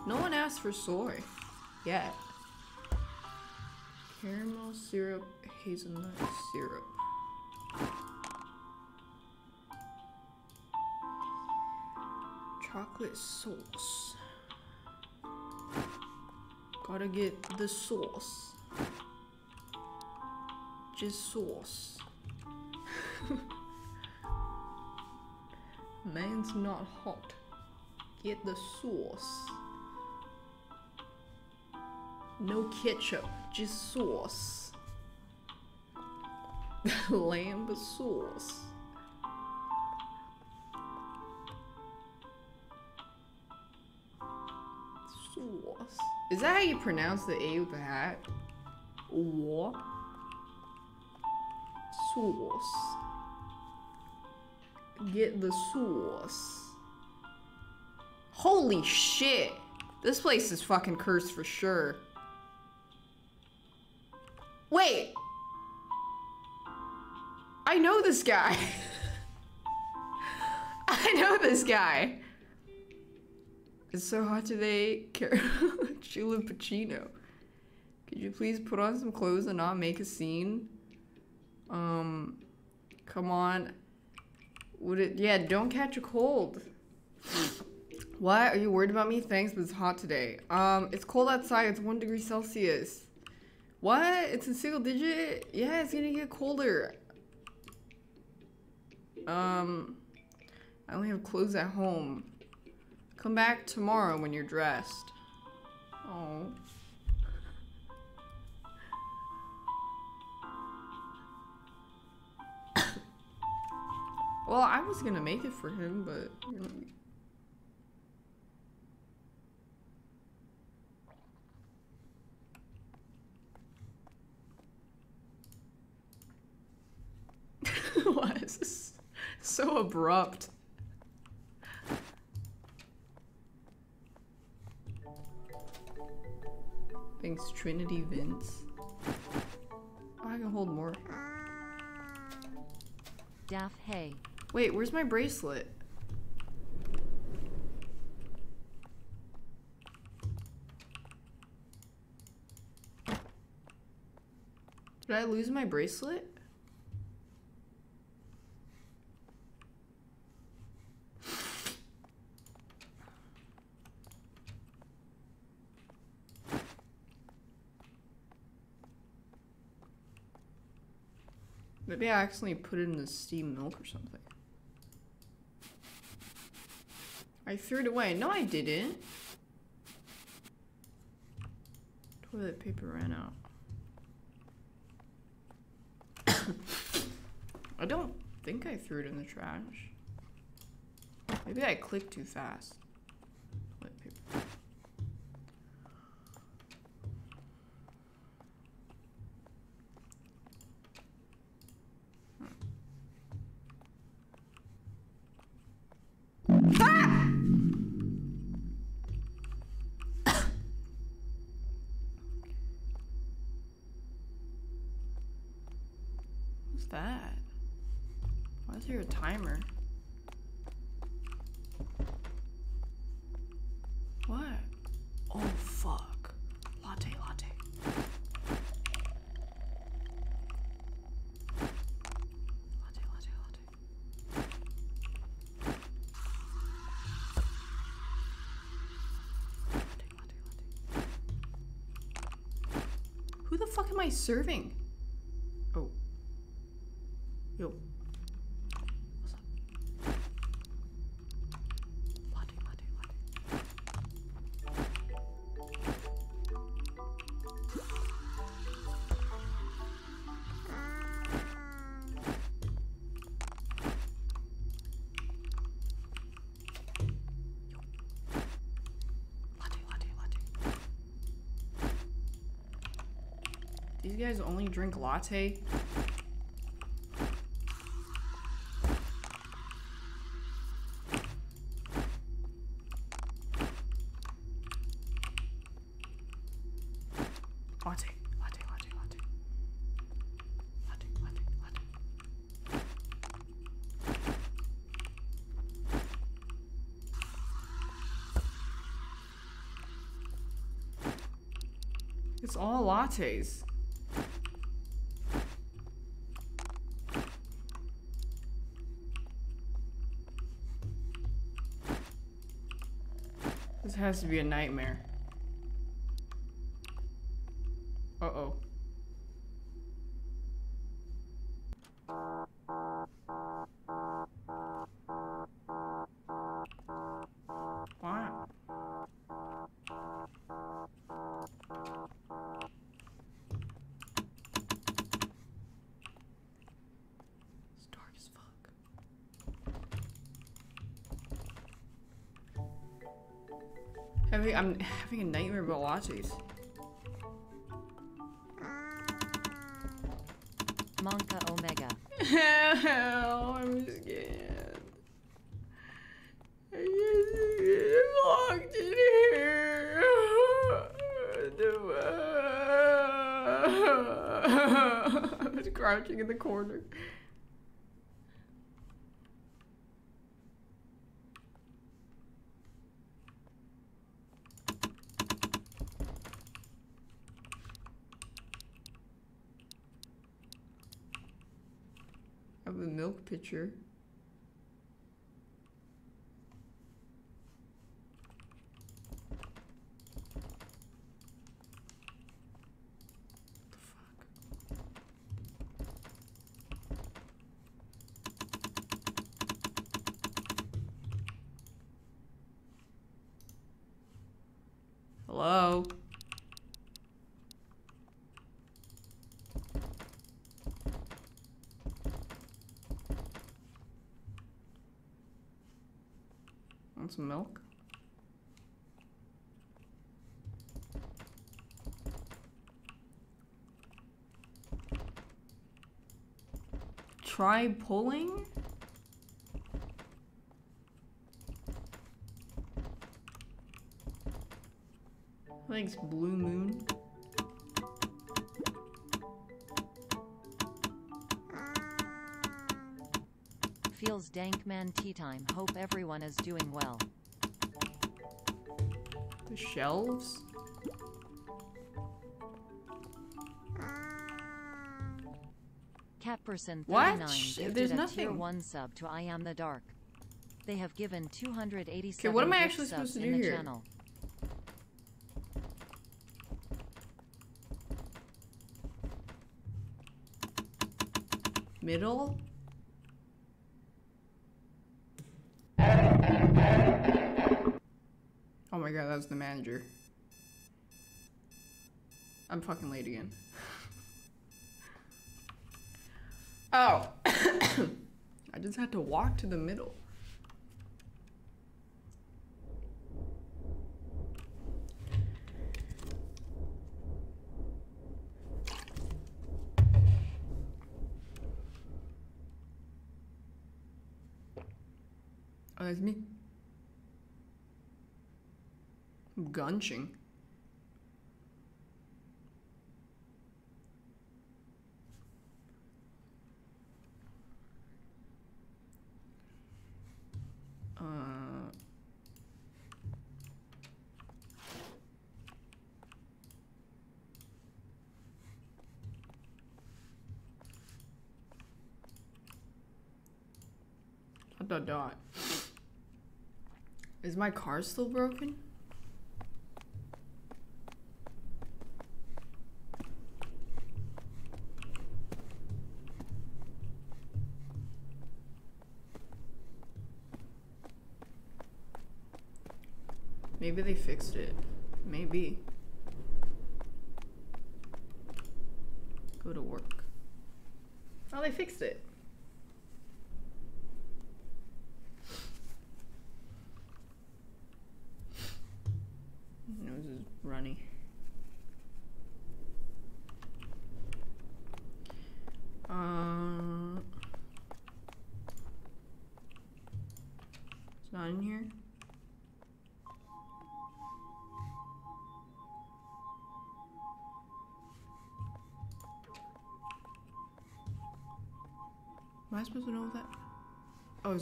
No one asked for soy. Yet. Caramel syrup, hazelnut syrup. Chocolate sauce. Gotta get the sauce. Just sauce. <laughs> Man's not hot. Get the sauce. No ketchup, just sauce. <laughs> Lamb sauce. Is that how you pronounce the A with the hat? Or sauce. Get the sauce. Holy shit! This place is fucking cursed for sure. Wait! I know this guy. <laughs> I know this guy. It's so hot today, <laughs> Chula Pacino. Could you please put on some clothes and not make a scene? Um, come on. Would it? Yeah, don't catch a cold. What? Are you worried about me? Thanks, but it's hot today. Um, it's cold outside. It's one degree Celsius. What? It's a single digit? Yeah, it's gonna get colder. Um, I only have clothes at home. Come back tomorrow when you're dressed. Oh. <coughs> well, I was gonna make it for him, but. <laughs> Why is this so abrupt? Thanks, Trinity Vince. Oh, I can hold more. Daph hey. Wait, where's my bracelet? Did I lose my bracelet? Maybe I accidentally put it in the steamed milk or something. I threw it away. No, I didn't. Toilet paper ran out. <coughs> I don't think I threw it in the trash. Maybe I clicked too fast. Am I serving? These guys only drink latte? Latte, latte, latte, latte. Latte, latte, latte. It's all lattes. Has to be a nightmare. Uh oh. Wow. It's dark as fuck. Having, I'm having a nightmare about lattes. Milk pitcher. What the fuck? Hello? Some milk? Try pulling? Thanks, Blue Moon. Feels dank man tea time. Hope everyone is doing well. The shelves? Catperson What? 39 Sh- gifted there's a tier 1 sub to I Am the Dark. They have given 287 Okay, what am I actually supposed to do here? channel. Middle? My god, that was the manager. I'm fucking late again. <laughs> oh. <coughs> I just had to walk to the middle. Oh, that's me. I'm gunching. Uh, dot dot. Is my car still broken? Maybe they fixed it. Maybe. Go to work. Oh, they fixed it.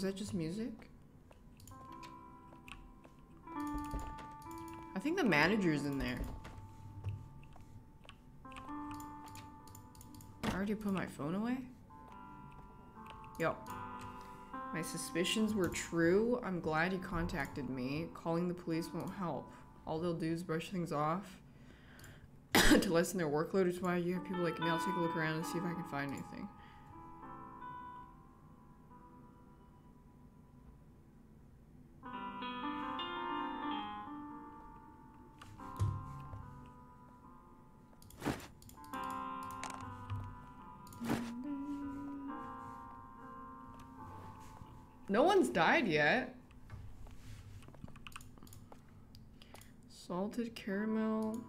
Is that just music? I think the manager's in there. I already put my phone away? Yo. My suspicions were true. I'm glad you contacted me. Calling the police won't help. All they'll do is brush things off <coughs> to lessen their workload, which is why you have people like me. I'll take a look around and see if I can find anything. Died yet. Salted caramel.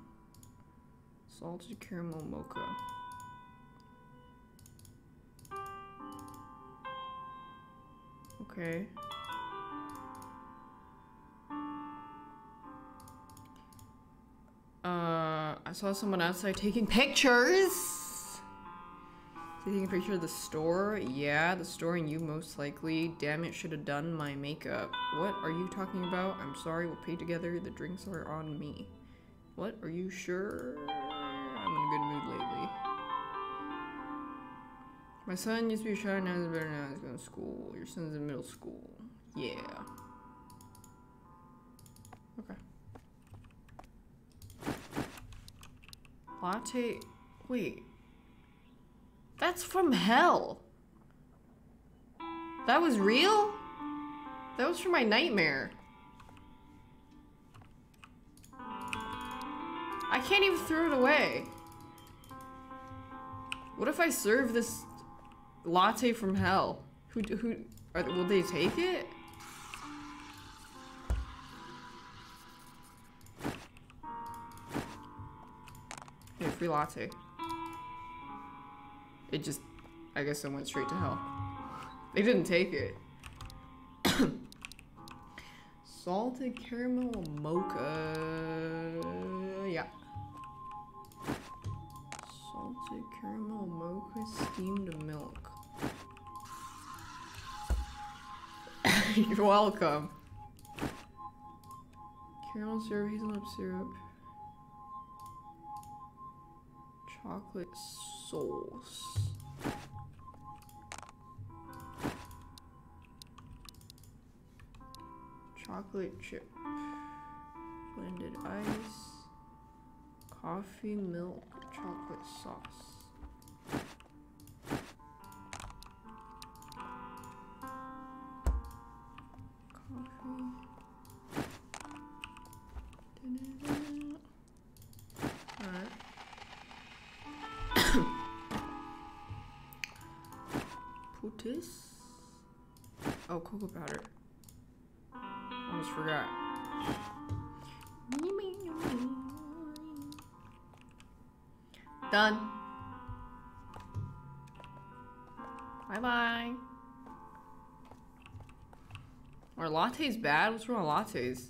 Salted caramel mocha. Okay. Uh, I saw someone outside taking pictures. Taking a picture of the store? Yeah, the store and you most likely. Damn it, should have done my makeup. What are you talking about? I'm sorry, we'll pay together. The drinks are on me. What? Are you sure? I'm in a good mood lately. My son used to be shy, now he's better now. He's going to school. Your son's in middle school. Yeah. Okay. Latte. Wait. That's from hell. That was real? That was from my nightmare. I can't even throw it away. What if I serve this latte from hell? Who, who, are, will they take it? Here, free latte. It just, I guess it went straight to hell. They didn't take it. <coughs> Salted caramel mocha. Yeah. Salted caramel mocha steamed milk. <laughs> You're welcome. Caramel syrup, hazelnut syrup. Chocolate sauce. Chocolate chip. Blended ice. Coffee, milk, chocolate sauce. Coffee. Putis? Oh, cocoa powder. Almost forgot. Done. Bye bye. Are lattes bad? What's wrong with lattes?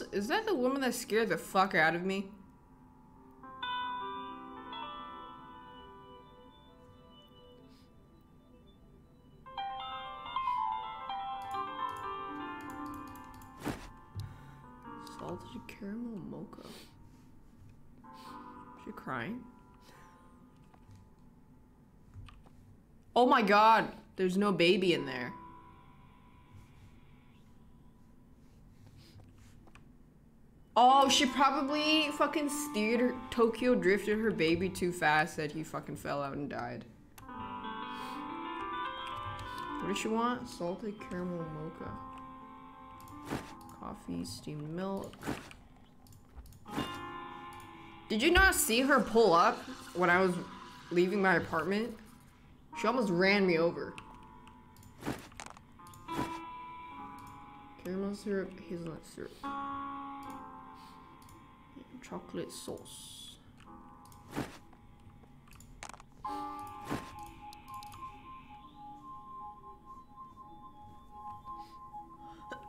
Is that the woman that scared the fuck out of me? Salted caramel mocha. Is she crying? Oh my god, there's no baby in there. Oh, she probably fucking steered her, Tokyo drifted her baby too fast that he fucking fell out and died. What does she want? Salted caramel mocha. Coffee, steamed milk. Did you not see her pull up when I was leaving my apartment? She almost ran me over. Caramel syrup, hazelnut syrup. Chocolate sauce.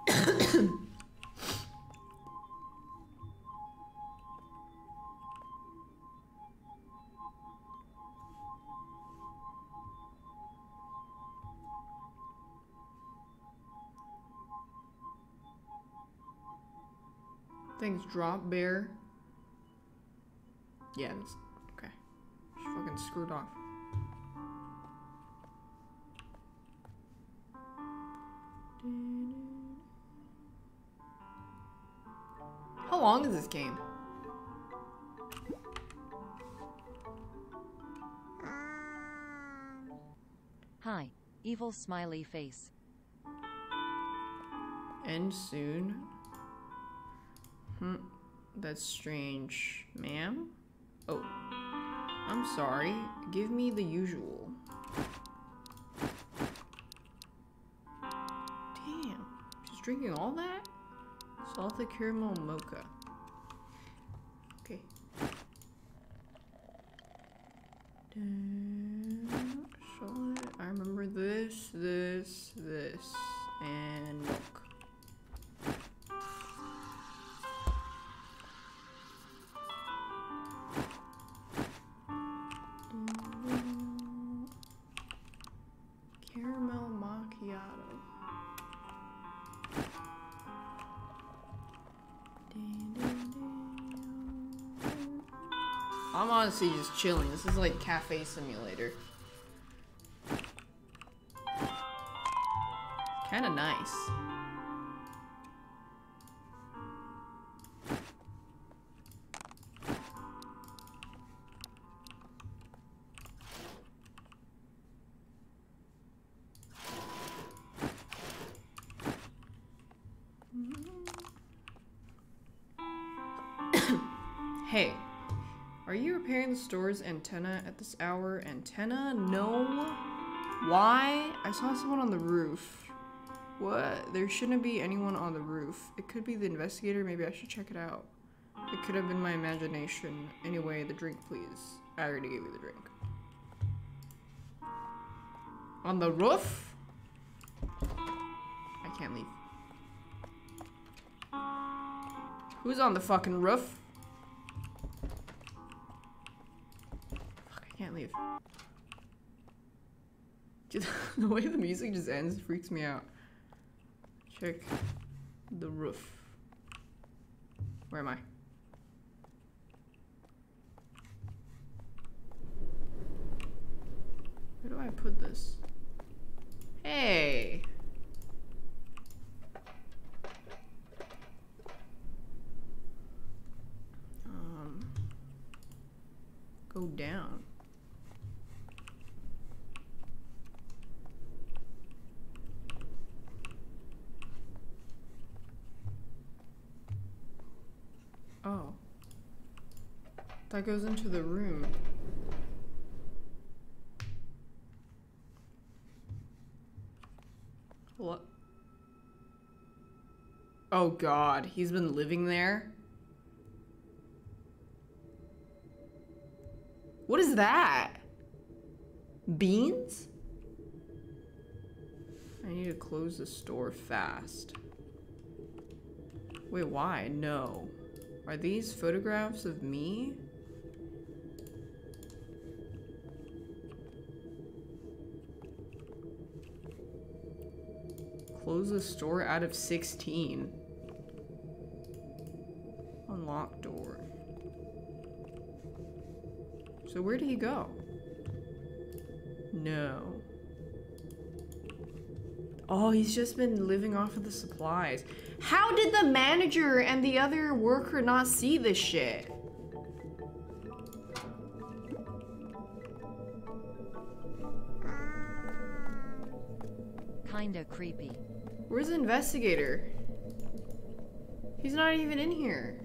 <coughs> Thanks, drop bear. Yeah, that's okay. She fucking screwed off. How long is this game? Hi. Evil smiley face. End soon. Hmm, that's strange. Ma'am? Oh. I'm sorry. Give me the usual. Damn. She's drinking all that? Salted caramel mocha. Okay. Dun, honestly just chilling. This is like cafe simulator. Kind of nice. Store's antenna at this hour? Antenna? No. Why? I saw someone on the roof. What? There shouldn't be anyone on the roof. It could be the investigator. Maybe I should check it out. It could have been my imagination. Anyway, the drink, please. I already gave you the drink. On the roof? I can't leave. Who's on the fucking roof? Can't leave. Just <laughs> the way the music just ends freaks me out. Check the roof. Where am I? Where do I put this? Hey! Um, go down. Oh. That goes into the room. What? Oh god, he's been living there? What is that? Beans? I need to close the store fast. Wait, why? No. Are these photographs of me? Close the store out of 16. Unlock door. So where did he go? No. Oh, he's just been living off of the supplies. How did the manager and the other worker not see this shit? Kinda creepy. Where's the investigator? He's not even in here.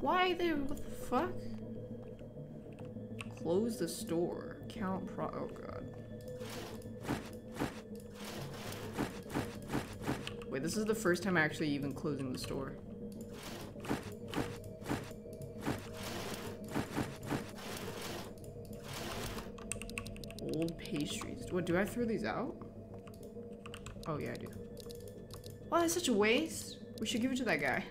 Why they? What the fuck? Close the store. Count pro. Oh god. Wait, this is the first time actually even closing the store. Old pastries. What, do I throw these out? Oh yeah, I do. Wow, that's such a waste. We should give it to that guy.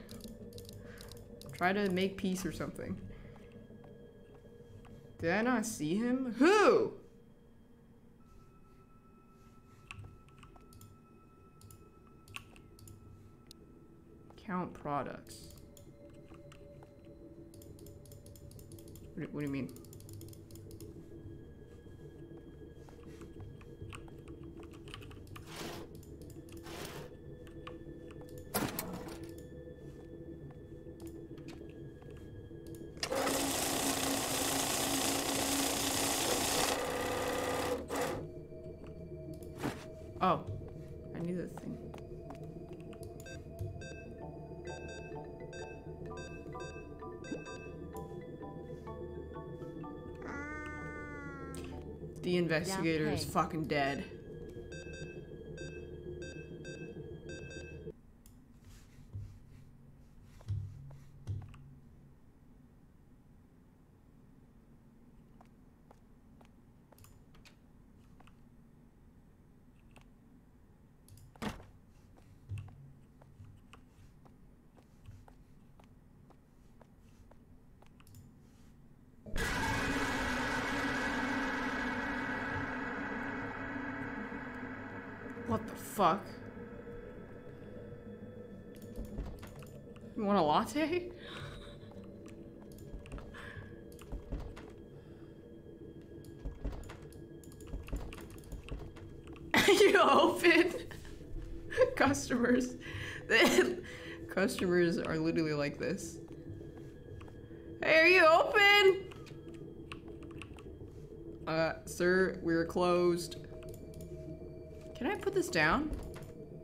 Try to make peace or something. Did I not see him? Who? Count products. What do you mean? The investigator is fucking dead. What the fuck? You want a latte? you open customers. Customers are literally like this. Hey, are you open? Uh, sir, we're closed. Can I put this down?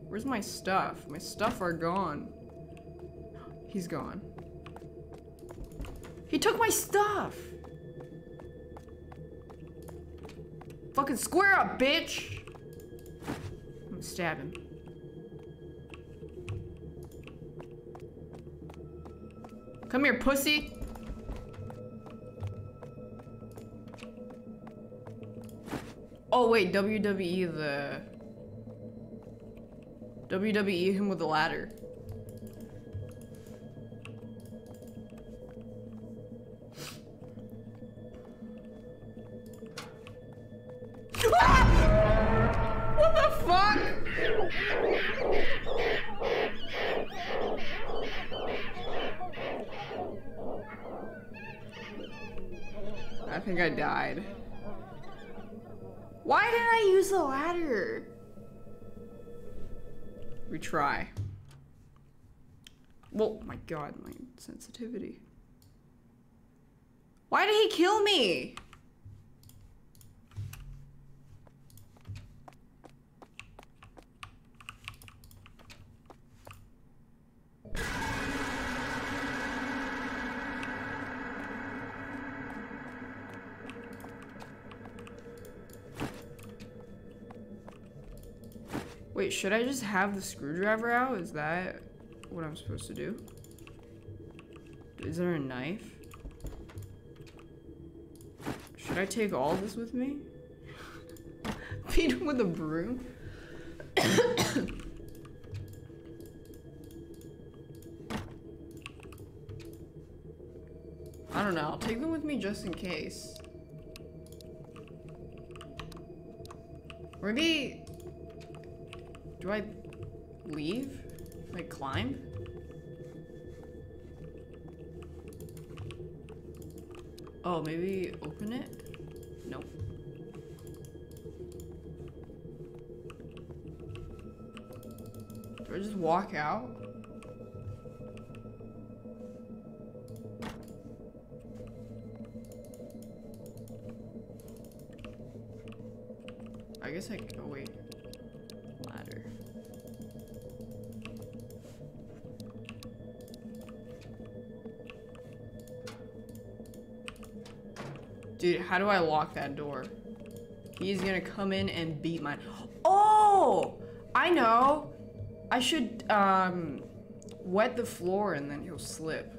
Where's my stuff? My stuff are gone. He's gone. He took my stuff! Fucking square up, bitch! I'm gonna stab him. Come here, pussy! Oh wait, WWE the WWE him with the ladder. Retry. Well, oh my god, my sensitivity. Why did he kill me? Wait, should I just have the screwdriver out? Is that what I'm supposed to do? Is there a knife? Should I take all this with me? <laughs> Beat him with a broom? <coughs> I don't know. I'll take them with me just in case. Maybe do I leave? Like climb? Oh, maybe open it? Nope. Do I just walk out? How do I lock that door? He's gonna come in and beat my. Oh! I know! I should, um, wet the floor and then he'll slip.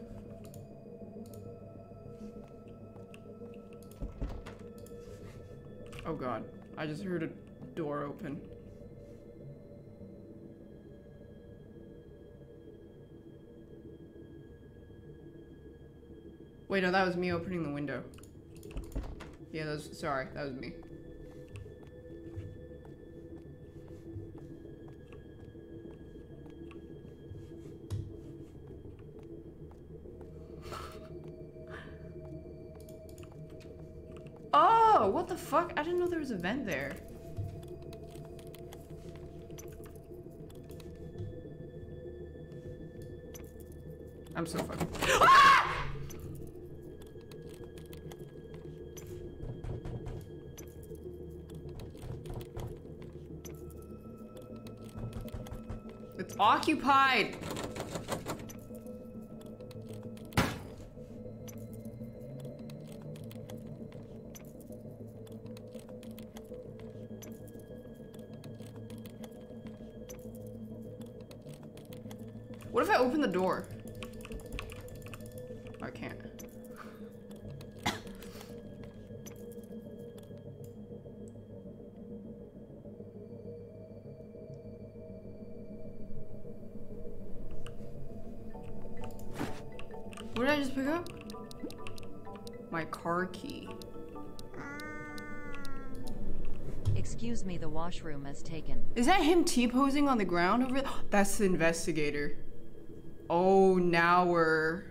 Oh god, I just heard a door open. Wait, no, that was me opening the window. Yeah, that was, sorry, that was me. <laughs> Oh, what the fuck? I didn't know there was a vent there. I'm so fucking. <gasps> Ah! Occupied. Washroom is taken. Is that him T-posing on the ground over there? <gasps> That's the investigator. Oh, now we're...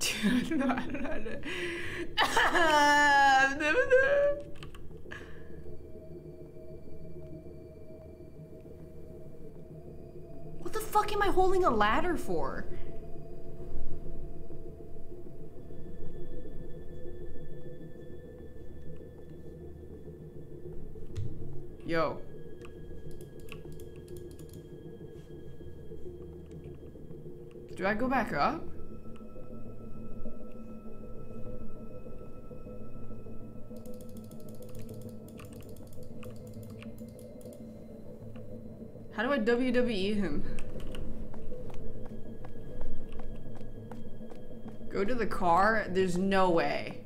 <laughs> What the fuck am I holding a ladder for? Yo. Do I go back up? How do I WWE him? Go to the car? There's no way.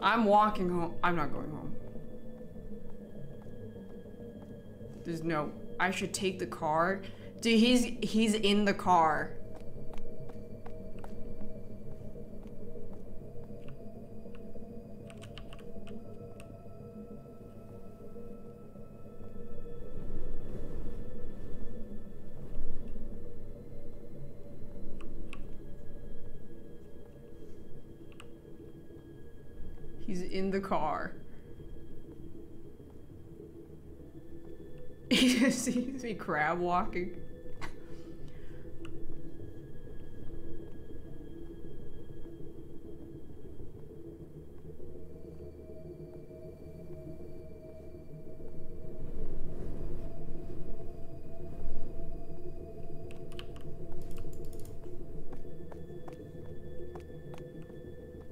I'm walking home. I'm not going There's no. I should take the car. Dude, he's he's in the car. He's in the car. He me crab walking.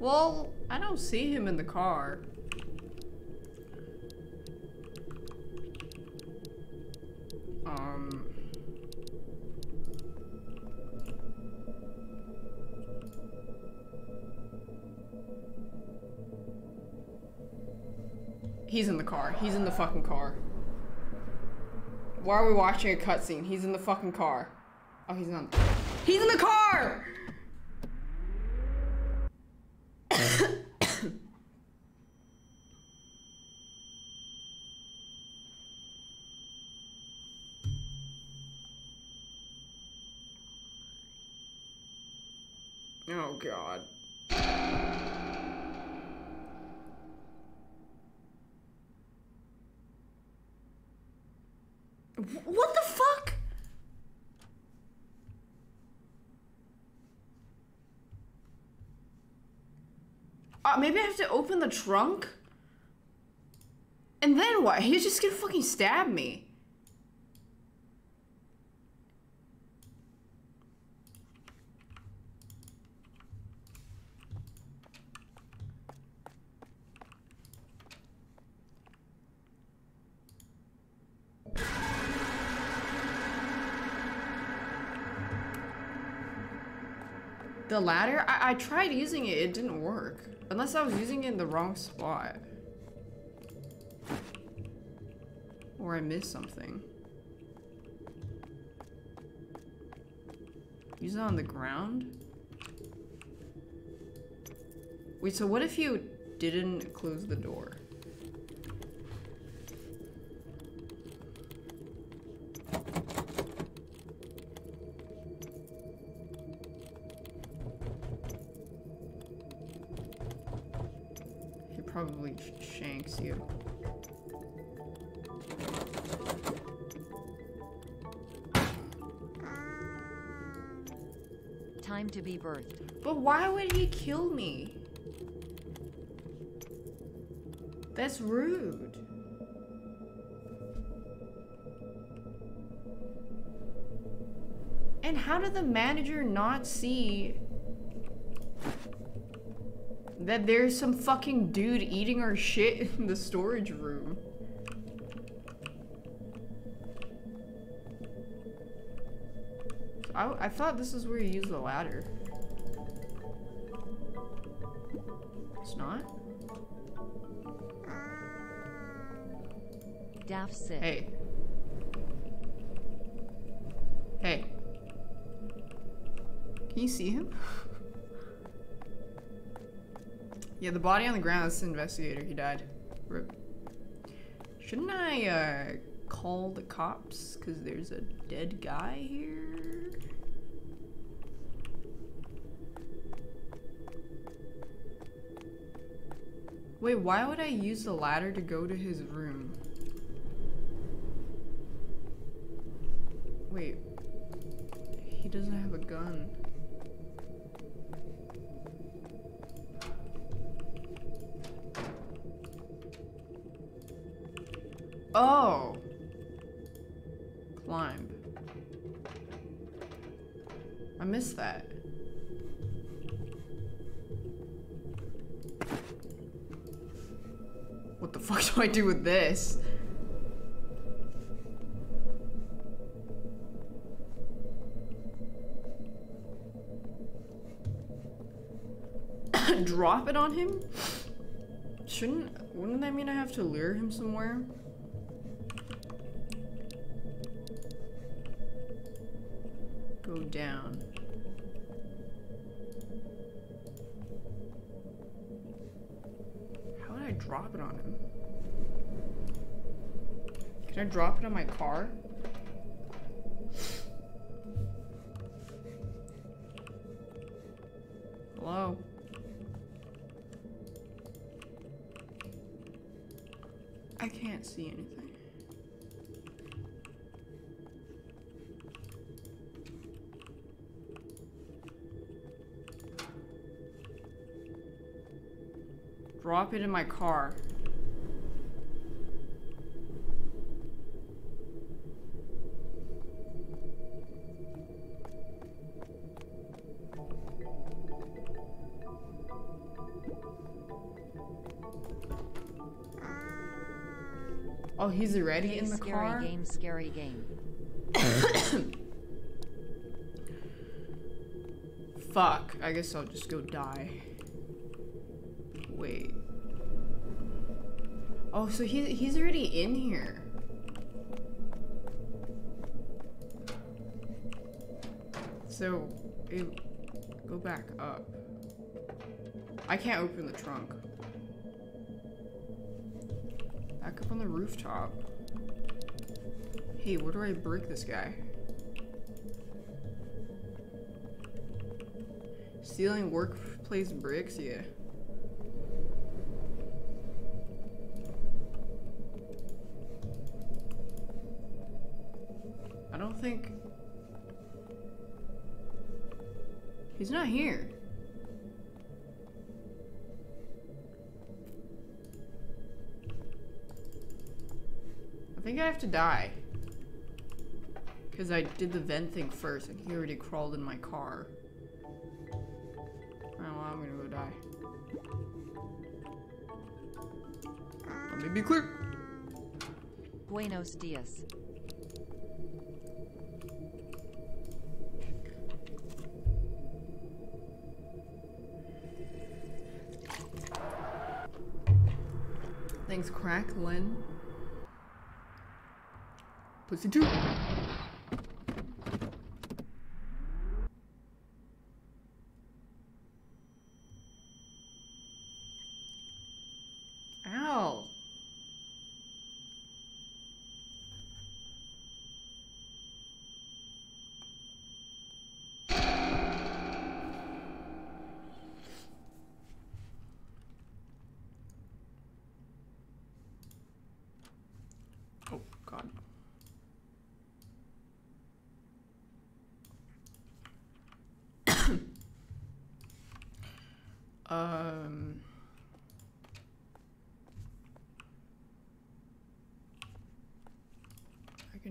Well, I don't see him in the car. Car. He's in the fucking car. Why are we watching a cutscene? He's in the fucking car. Oh, he's not. He's in the car! <coughs> Oh god. Uh, maybe I have to open the trunk? And then what? He's just gonna fucking stab me. The ladder? I, I tried using it, it didn't work. Unless I was using it in the wrong spot. Or I missed something. Use it on the ground? Wait, so what if you didn't close the door? To be birthed. But why would he kill me? That's rude. And how did the manager not see that there's some fucking dude eating our shit in the storage room? I, I thought this is where you use the ladder. It's not? Daph sit. Hey. Hey. Can you see him? <laughs> yeah, the body on the ground is the investigator. He died. Rip. Shouldn't I uh, call the cops? Because there's a dead guy here? Wait, why would I use the ladder to go to his room? Wait. He doesn't have a gun. Oh. Climb. I missed that. I do with this? <coughs> Drop it on him? Shouldn't, wouldn't that mean I have to lure him somewhere? Go down. Can I drop it on my car? Hello? I can't see anything. Drop it in my car. Oh, he's already in the car. scary car? game, scary game. <coughs> Fuck. I guess I'll just go die. Wait. Oh, so he, he's already in here. So, it, go back up. I can't open the trunk. Back up on the rooftop. Hey, where do I break this guy? Stealing workplace bricks? Yeah. I don't think... He's not here. I have to die. Because I did the vent thing first and he already crawled in my car. Alright, well, I'm gonna go die. Um, Let me be clear. Buenos dias. Thanks, Cracklin. Pussy 2.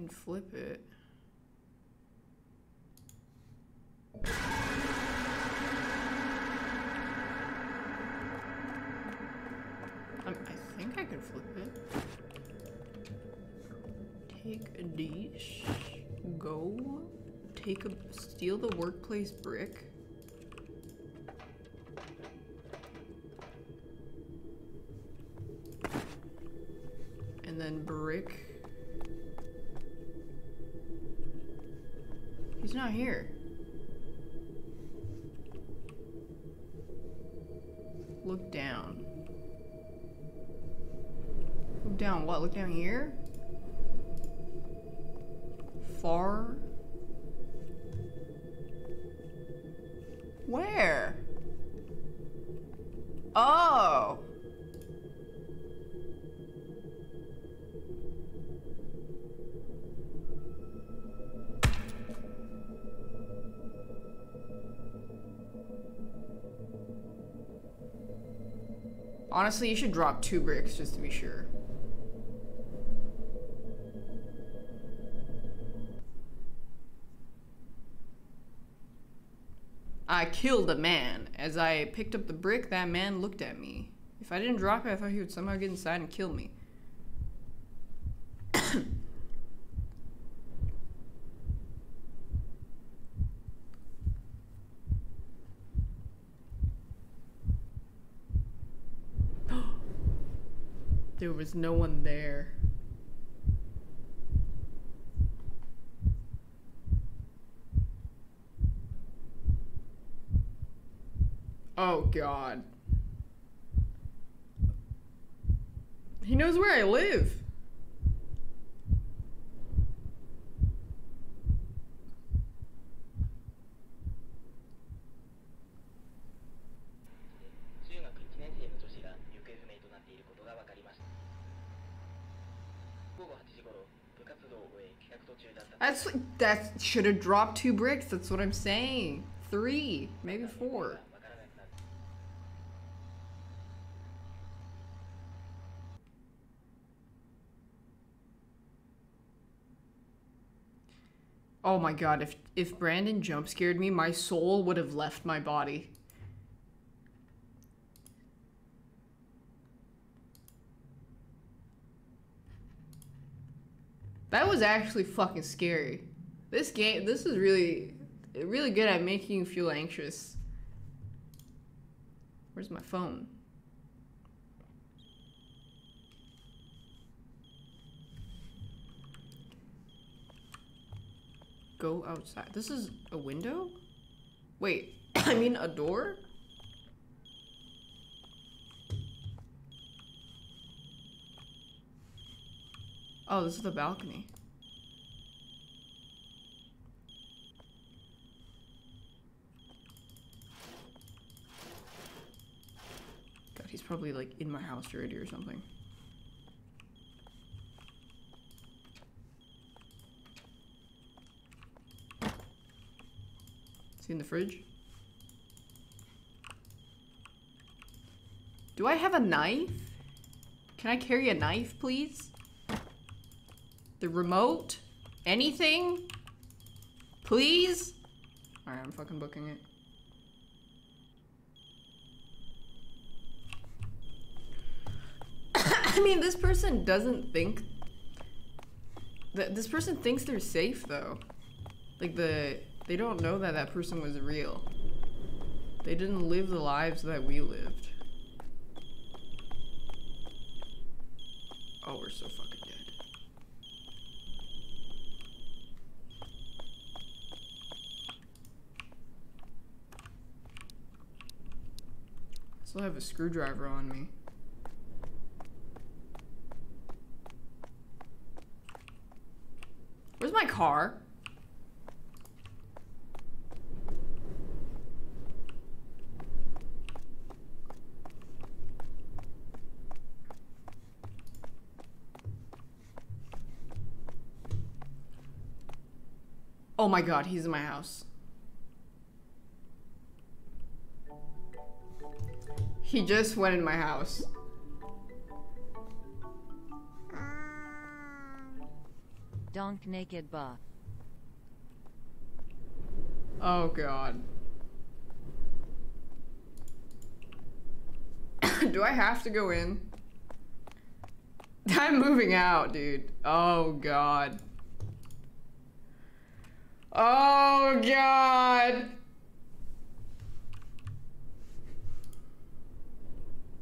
Flip it. Um, I think I can flip it. Take a dish. Go. Take a steal the workplace brick. What? Look down here? Far? Where? Oh! Honestly, you should drop two bricks just to be sure. I killed a man. As I picked up the brick, that man looked at me. If I didn't drop it, I thought he would somehow get inside and kill me. <coughs> there was no one there. Oh god. He knows where I live. That's that should have dropped two bricks. That's what I'm saying. Three, maybe four. Oh my god, if if Brandon jump scared me, my soul would have left my body. That was actually fucking scary. This game, this is really, really good at making you feel anxious. Where's my phone? Go outside. This is a window? Wait, <coughs> I mean a door? Oh, this is the balcony. God, he's probably like in my house already or something. He in the fridge? Do I have a knife? Can I carry a knife, please? The remote? Anything? Please? Alright, I'm fucking booking it. <coughs> I mean, this person doesn't think... That this person thinks they're safe, though. Like, the... They don't know that that person was real. They didn't live the lives that we lived. Oh, we're so fucking dead. I still have a screwdriver on me. Where's my car? Oh my god, he's in my house. He just went in my house. Donk naked ba. Oh god. <coughs> Do I have to go in? <laughs> I'm moving out, dude. Oh god. Oh god.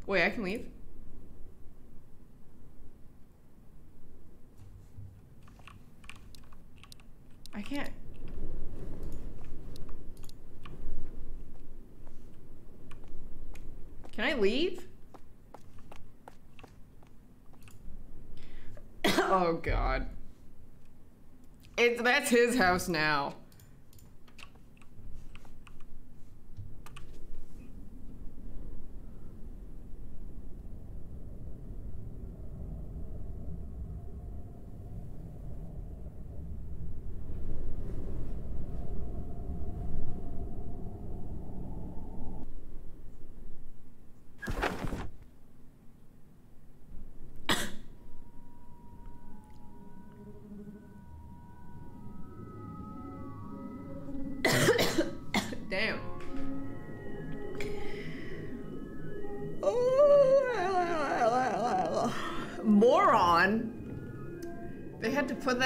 Wait, I can leave? I can't. Can I leave? <coughs> oh god. It's that's his house now.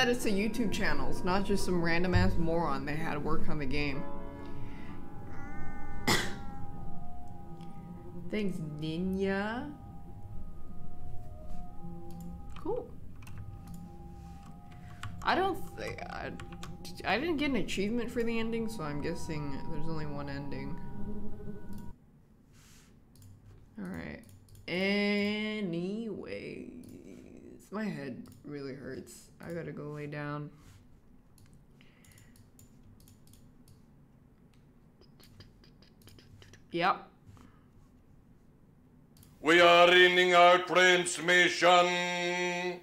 That into YouTube channels, not just some random ass moron. They had to work on the game. <coughs> Thanks, Ninja. Cool. I don't think I, I didn't get an achievement for the ending, so I'm guessing there's only one ending. All right. Anyways, my head really hurts. I gotta go lay down. Yep. We are ending our transmission.